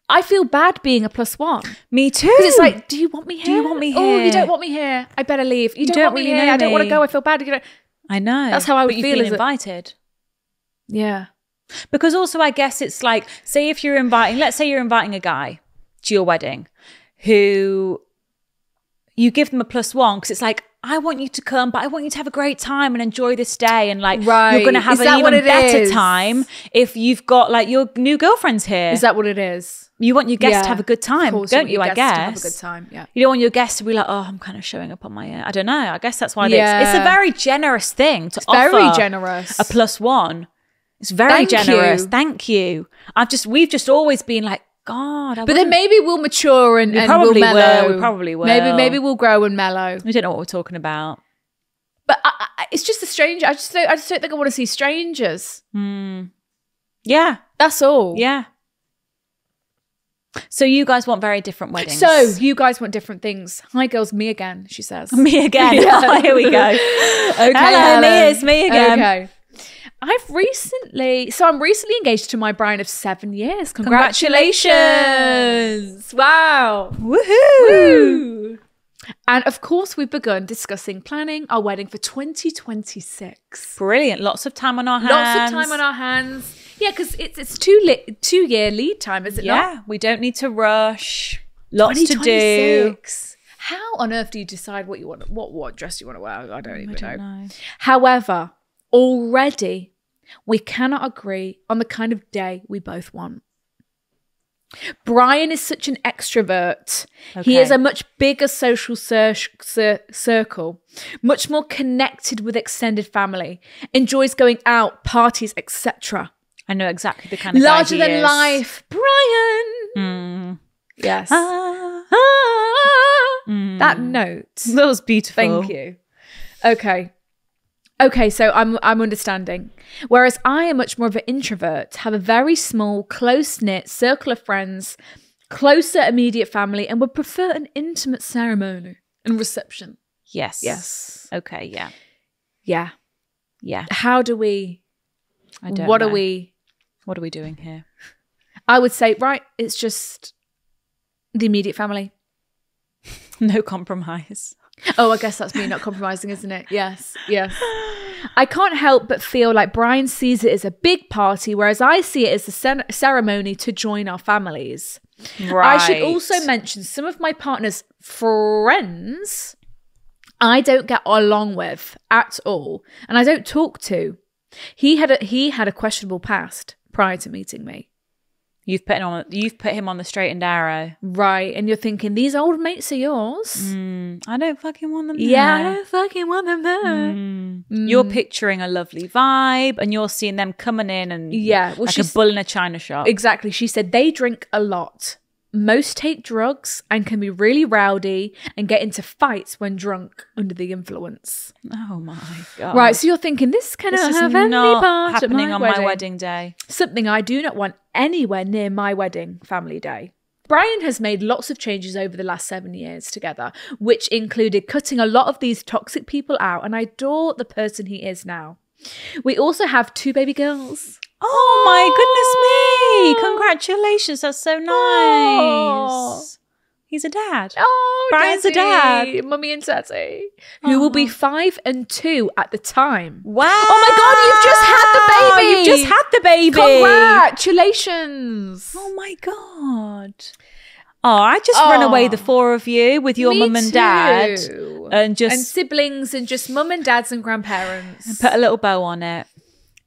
I feel bad being a plus one Me too. Because it's like, do you want me here? Do you want me here? Oh, you don't want me here. I better leave. You, don't, don't want me really here. know I don't want to go. I feel bad. You know. I know. That's how I would but you've feel a- invited. Yeah. Because also, I guess it's like, say if you're inviting, let's say you're inviting a guy to your wedding who you give them a plus one because it's like, I want you to come, but I want you to have a great time and enjoy this day. And like, Right. you're going to have Is an even better is? time if you've got like your new girlfriends here. Is that what it is? you want your guests Yeah. to have a good time, don't you? your I guests to guess. have a good time. Yeah. You don't want your guests to be like, oh, I'm kind of showing up on my. uh, I don't know. I guess that's why they, it's Yeah. a very generous thing to offer Very generous. a plus one. It's very Thank generous. you. Thank you. I've just we've just always been like, God. I But then maybe we'll mature and, We and probably we'll will. mellow. We probably Maybe will. maybe maybe we'll grow and mellow. we don't know what we're talking about. But I, I, it's just a stranger. I just don't, I just don't think I want to see strangers. Hmm. Yeah, That's all. yeah. So you guys want very different weddings. So you guys want different things. Hi, girls. Me again. She says. me again. Yeah. Here we go. Okay, Hello, Helen. me. It's me again. Okay. I've recently, so I'm recently engaged to my Brian of seven years. Congratulations! Wow. Woohoo! Woo. And of course, we've begun discussing planning our wedding for 2026. Brilliant. Lots of time on our hands. Lots of time on our hands. Yeah, because it's it's two li- two year lead time, is it not? Yeah, we don't need to rush. Lots to do. How on earth do you decide what you want? What what dress you want to wear? I don't even I don't know. know. However, already we cannot agree on the kind of day we both want. Brian is such an extrovert. He Okay. has a much bigger social cir- cir- circle, much more connected with extended family, enjoys going out, parties, etc. I know exactly the kind of Larger he than is. life, Brian. Mm. Yes. Ah, Ah. mm. That note. that was beautiful. Thank you. Okay. Okay, so I'm I'm understanding. Whereas I am much more of an introvert, have a very small, close-knit circle of friends, closer immediate family, and would prefer an intimate ceremony and reception. Yes. Yes. Okay. Yeah. Yeah. Yeah. How do we I don't. what know. are we What are we doing here? I would say, right, it's just the immediate family. No compromise. Oh, I guess that's me not compromising, isn't it? Yes, yes. I can't help but feel like Brian sees it as a big party, whereas I see it as a ceremony to join our families. Right. I should also mention some of my partner's friends I don't get along with at all, and I don't talk to. He had a he had a questionable past prior to meeting me. You've put him on. You've put him on the straight and narrow. Right. And you're thinking, these old mates are yours. Mm, I don't fucking want them. Yeah, I don't fucking want them there. Mm. You're picturing a lovely vibe, and you're seeing them coming in and Yeah, well, like a she's- bull in a china shop. Exactly. She said they drink a lot. Most take drugs and can be really rowdy and get into fights when drunk under the influence. oh my god! Right, so you're thinking this cannot this is have any part happening my on wedding. my wedding day. Something I do not want anywhere near my wedding family day. Brian has made lots of changes over the last seven years together, which included cutting a lot of these toxic people out, and I adore the person he is now. We also have two baby girls. Oh my goodness me! Congratulations, that's so nice. Oh. He's a dad. Oh, Brian's a Daddy, dad. mummy and daddy, who will be five and two at the time. Wow! Oh my God, you've just had the baby. You've just had the baby. Congratulations! Oh my god! Oh, I just run away the oh, four of you with your mum and dad, and and siblings and just mum and dads and grandparents. and put a little bow on it.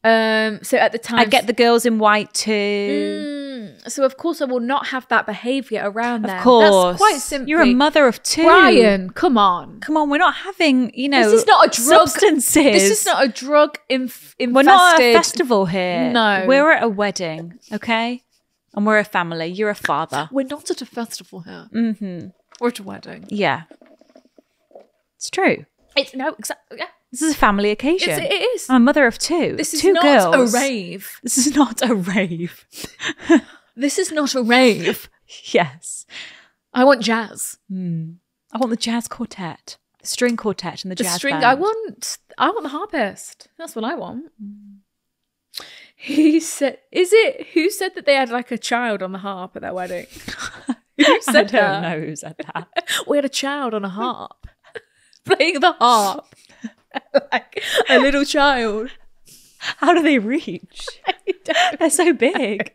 Um, so at the time, I get the girls in white too. Mm, so of course I will not have that behaviour around them. of course, That's quite simply. You're a mother of two. Brian, come on. come on, we're not having you know. This is not a drug. substances. This is not a drug inf- infested. We're not at a festival here. No. we're at a wedding. Okay, and we're a family. You're a father. We're not at a festival here. Mm-hmm. We're at a wedding. Yeah, it's true. It's no exactly. Yeah, This is a family occasion. it's, it is. I'm a mother of two. this is two not girls. a rave. This is not a rave. This is not a rave. yes. I want jazz. Hmm. I want the jazz quartet, the string quartet, and the, The jazz string. band. I want. I want the harpist. That's what I want. Hmm. He said, "Is it who said that they had like a child on the harp at their wedding? who said I don't that? know who said that. We had a child on a harp, playing the harp, like a little child. How do they reach? They're so big.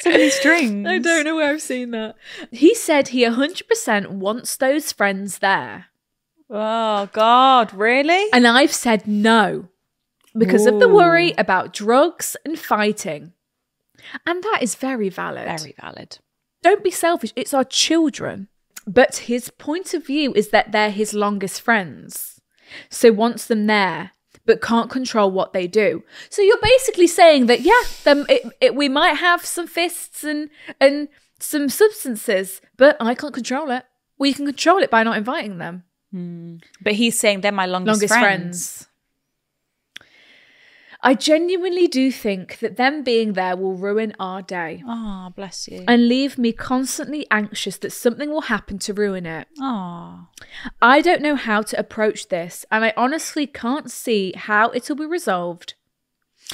so many strings. I don't know where I've seen that. He said he 100% wants those friends there. Oh God, really? And I've said no because of the worry about drugs and fighting. And that is very valid. Very valid. Don't be selfish. It's our children. But his point of view is that they're his longest friends. So wants them there, but can't control what they do. So you're basically saying that, yeah, them, it, it, we might have some fists and, and some substances, but I can't control it. Well, you can control it by not inviting them. Hmm. But he's saying they're my longest, longest friends. friends. I genuinely do think that them being there will ruin our day Oh, bless you. and leave me constantly anxious that something will happen to ruin it. Oh. I don't know how to approach this, and I honestly can't see how it'll be resolved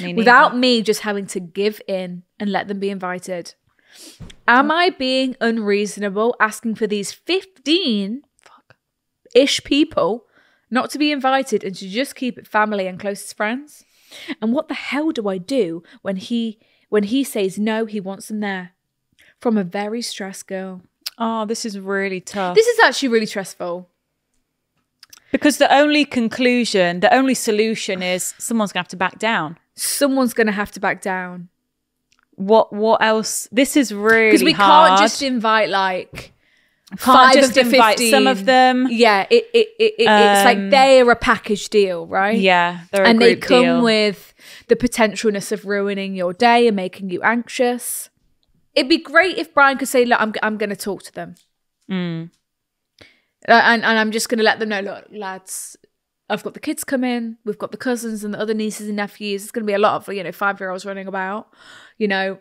Me without me just having to give in and let them be invited. Am I being unreasonable asking for these 15 ish people not to be invited and to just keep it family and closest friends? And what the hell do I do when he when he says no, he wants them there? From a very stressed girl. Oh, this is really tough. This is actually really stressful. because the only conclusion, the only solution is someone's gonna have to back down. Someone's gonna have to back down. What what else? This is really Because we hard. can't just invite like Can't five just of the invite 15. some of them. Yeah, it, it, it, it it's like Um, they're a package deal, right? Yeah, they're a and they come deal. with the potentialness of ruining your day and making you anxious. It'd be great if Brian could say, "Look, I'm I'm going to talk to them," Mm. Uh, and and I'm just going to let them know, "Look, lads." I've got the kids come in. We've got the cousins and the other nieces and nephews. It's going to be a lot of you know five year olds running about. You know,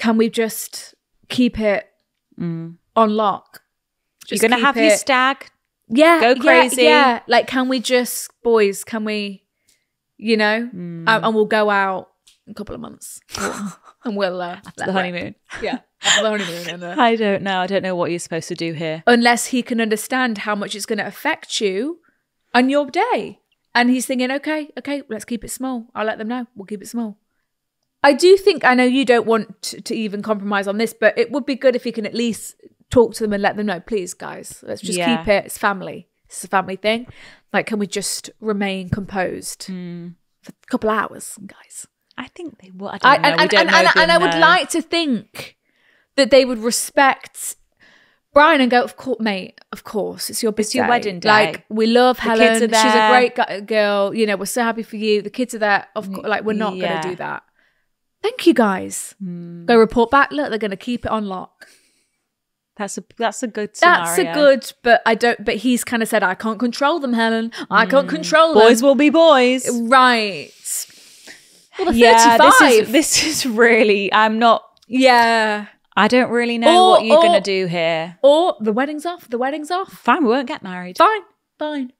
can we just keep it on lock? Just You're gonna have your stag. yeah, Go crazy. Yeah, like can we just boys? Can we, you know, Hmm. um, and we'll go out in a couple of months, and we'll uh, let The honeymoon. Yeah, after the honeymoon, and, uh, I don't know. I don't know what you're supposed to do here. unless he can understand how much it's going to affect you and your day, and he's thinking, okay, okay, let's keep it small. I'll let them know. We'll keep it small. I do think I know you don't want to, to even compromise on this, but it would be good if you can at least talk to them and let them know, please, guys, let's just Yeah. keep it. It's family. It's a family thing. Like, can we just remain composed Hmm. for a couple hours, guys? I think they will. I don't I, know. and, and, know and, and I would like to think that they would respect Brian and go, of course, mate, of course, it's your big It's your day. wedding day. Like we love Helen. kids are She's a great gu- girl. You know, we're so happy for you. The kids are there. Of course, like we're not yeah. going to do that. Thank you, guys. Go report back. Look, they're going to keep it on lock. That's a that's a good scenario. That's a good, but I don't. But he's kind of said, I can't control them, Helen. I can't control them. Boys will be boys. right? Well, the Yeah, this thirty-five. is this is really. I'm not. yeah. I don't really know Or- what you're or- gonna do here. Or the wedding's off. The wedding's off. Fine, we won't get married. Fine, fine.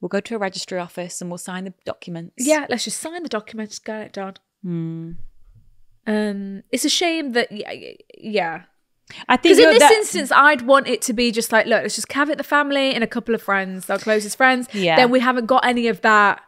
We'll go to a registry office and we'll sign the documents. Yeah, let's just sign the documents. Get it done. Hmm. Um, it's a shame that yeah, yeah. I think Because in this that- instance, I'd want it to be just like, look, let's just caveat the family and a couple of friends, our closest friends. Yeah. Then we haven't got any of that.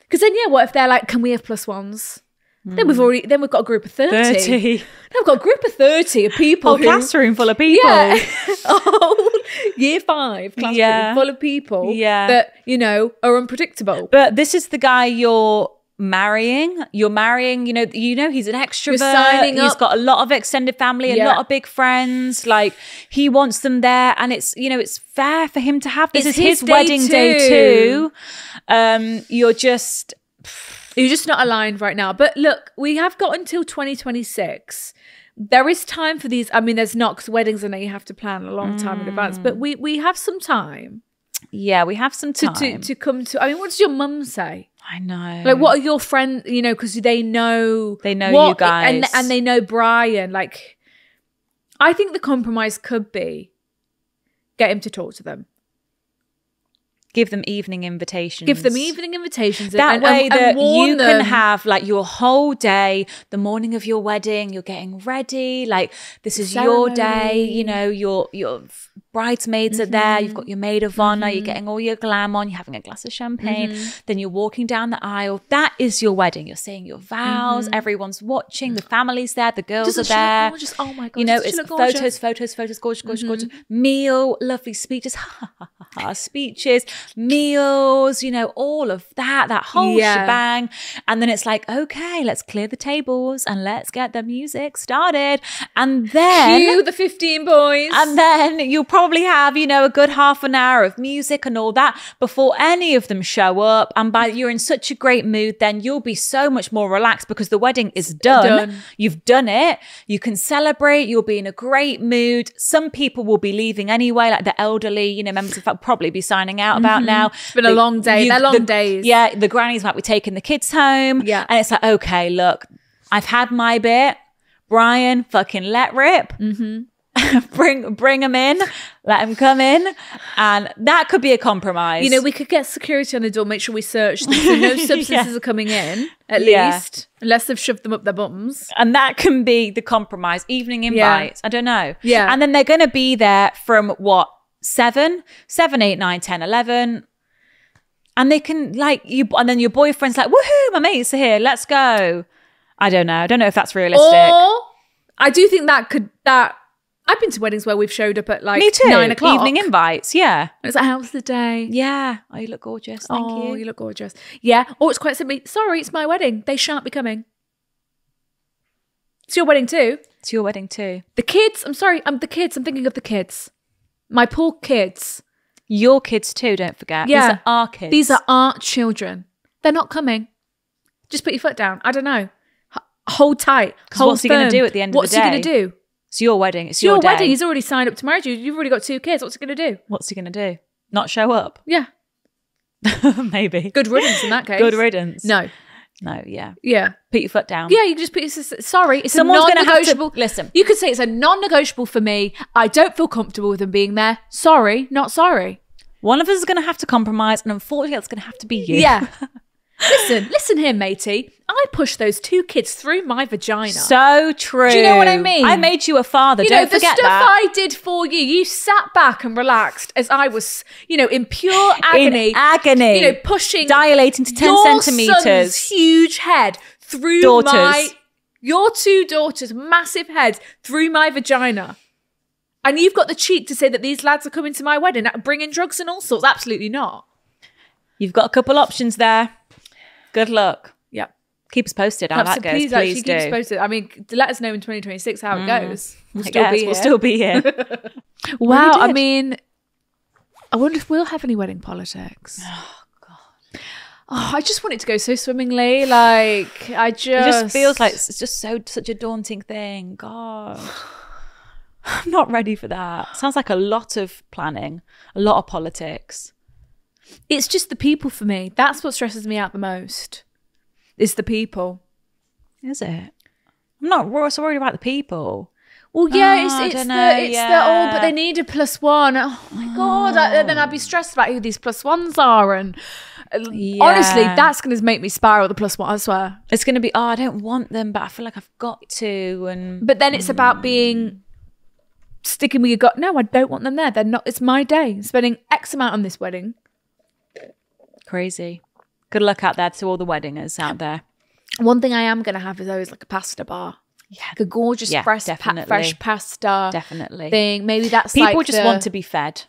Because then, yeah, what if they're like, can we have plus ones? Then we've already, then we've got a group of 30. Hmm. thirty. Then we've got a group of 30 of people. Whole who, classroom full of people. Yeah. oh, year five classroom Yeah. full of people Yeah. that, you know, are unpredictable. But this is the guy you're marrying. You're marrying. You know. You know he's an extrovert. signing He's up. got a lot of extended family, a Yeah. lot of big friends. Like he wants them there, and it's you know it's fair for him to have this. It's is his, his day wedding day too. too. Um, you're just You're just not aligned right now. But look, we have got until 2026. There is time for these. I mean, there's not because weddings, I know you have to plan a long time in advance, but we we have some time yeah. We have some to time. to, to come to. I mean, what does your mum say? I know. Like, what are your friends? You know, because they know They know what- you guys. and and they know Brian. Like, I think the compromise could be get him to talk to them, give them evening invitations. give them evening invitations. that and, way and, and that warn you can have like your whole day the morning of your wedding you're getting ready like this is your day you know your your bridesmaids are there you've mm-hmm. got your maid of honor you're mm-hmm. getting all your glam on you're having a glass of champagne mm-hmm. then you're walking down the aisle that is your wedding you're saying your vows everyone's watching the mm. family's there the girls Doesn't are there gorgeous? Oh my God, you know it's gorgeous? photos photos photos gorgeous gorgeous gorgeous meal lovely speeches speeches meals you know all of that that whole Yeah. shebang and then it's like okay let's clear the tables and let's get the music started and then Cue the 15 boys. and then you'll probably have, you know, a good half an hour of music and all that before any of them show up. And by you're in such a great mood, then you'll be so much more relaxed because the wedding is done. done. You've done it. You can celebrate. You'll be in a great mood. Some people will be leaving anyway, like the elderly, you know, members of will probably be signing out about Mm-hmm. now. It's been a long day. They're long days. Yeah, the grannies might be taking the kids home. Yeah. And it's like, okay, look, I've had my bit. Brian, fucking let rip mm-hmm. bring bring them in, let them come in, and that could be a compromise. You know, we could get security on the door, make sure we search them so no substances are coming in, at Yeah. least, unless they've shoved them up their bums. and that can be the compromise. Evening invites. I don't know. Yeah. and then they're going to be there from what seven, seven, eight, nine, ten, eleven. And they can like you, and then your boyfriend's like, "Woohoo, my mates are here, let's go." I don't know. I don't know if that's realistic. Or I do think that could that I've been to weddings where we've showed up at like Me too. nine o'clock. Evening invites. Yeah. And it's like, how's the day? Yeah. Oh, you look gorgeous. Thank oh, you. look gorgeous. Yeah. Or it's quite simply, sorry, it's my wedding. They shan't be coming. It's your wedding too. It's your wedding too. The kids, I'm sorry, I'm the kids. I'm thinking of the kids. My poor kids. Your kids too, don't forget. Yeah. These are our kids. These are our children. They're not coming. Just put your foot down. I don't know. H- hold tight. what's he gonna do at the end of the day? What's he going to do? It's your wedding. It's It's your, your, wedding. He's already signed up to marry you. You've already got two kids. What's he going to do? What's he going to do? Not show up? Yeah. Maybe. Good riddance in that case. Good riddance. No. No, yeah. Yeah. Put your foot down. Yeah, you can just put your, sorry, it's Someone's a have to- listen. You could say it's a non-negotiable for me. I don't feel comfortable with them being there. Sorry, not sorry. One of us is going to have to compromise, and unfortunately, it's going to have to be you. Yeah. listen, listen here, matey. I pushed those two kids through my vagina. So true. Do you know what I mean? I made you a father. you Don't know, the forget stuff that. I did for you, you sat back and relaxed as I was, you know, in pure agony. In agony. You know, pushing Dilating to 10 your centimeters. huge head through Daughters. my your two daughters' massive heads through my vagina. And you've got the cheek to say that these lads are coming to my wedding, bringing drugs and all sorts. Absolutely not. You've got a couple options there. Good luck. Yep. Keep us posted how that goes. please, actually Please keep us do. posted. I mean, let us know in 2026 how it mm. goes. We'll I still guess be we'll here. still be here. Wow, I did. mean, I wonder if we'll have any wedding politics. Oh God. Oh, I just want it to go so swimmingly. Like I just, It just feels like it's just so such a daunting thing. God. I'm not ready for that. Sounds like a lot of planning, a lot of politics. It's just the people for me. That's what stresses me out the most. Is the people. Is it? I'm not so worried about the people. Well, yeah, Oh, it's it's the know, it's the oh, but they need a plus one. Oh my god! I, then I'd be stressed about who these plus ones are, and uh, honestly, that's going to make me spiral. The plus one, I swear. It's going to be, oh, I don't want them, but I feel like I've got to. And But then it's about being sticking with your gut. No, I don't want them there. They're not. It's my day. Spending X amount on this wedding. Crazy. Good luck out there to all the weddingers out there. One thing I am going to have is always like a pasta bar. Yeah. Like a gorgeous Yeah, fresh, pa- fresh pasta Definitely. thing. Maybe that's People like just the- want to be fed.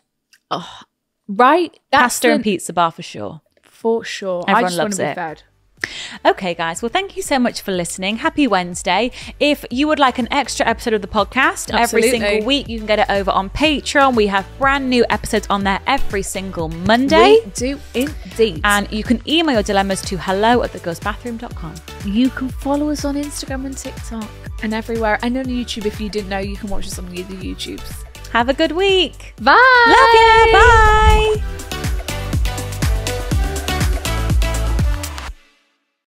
right. That's Pasta and pizza bar for sure. for sure. I Everyone just want loves to be it. fed. Okay, guys. Well, thank you so much for listening. Happy Wednesday. If you would like an extra episode of the podcast every single week, you can get it over on Patreon. We have brand new episodes on there every single Monday. We do indeed. And you can email your dilemmas to hello at thegirlsbathroom.com. You can follow us on Instagram and TikTok and everywhere. And on YouTube, if you didn't know, you can watch us on the YouTubes. Have a good week. Bye. Love you. Bye.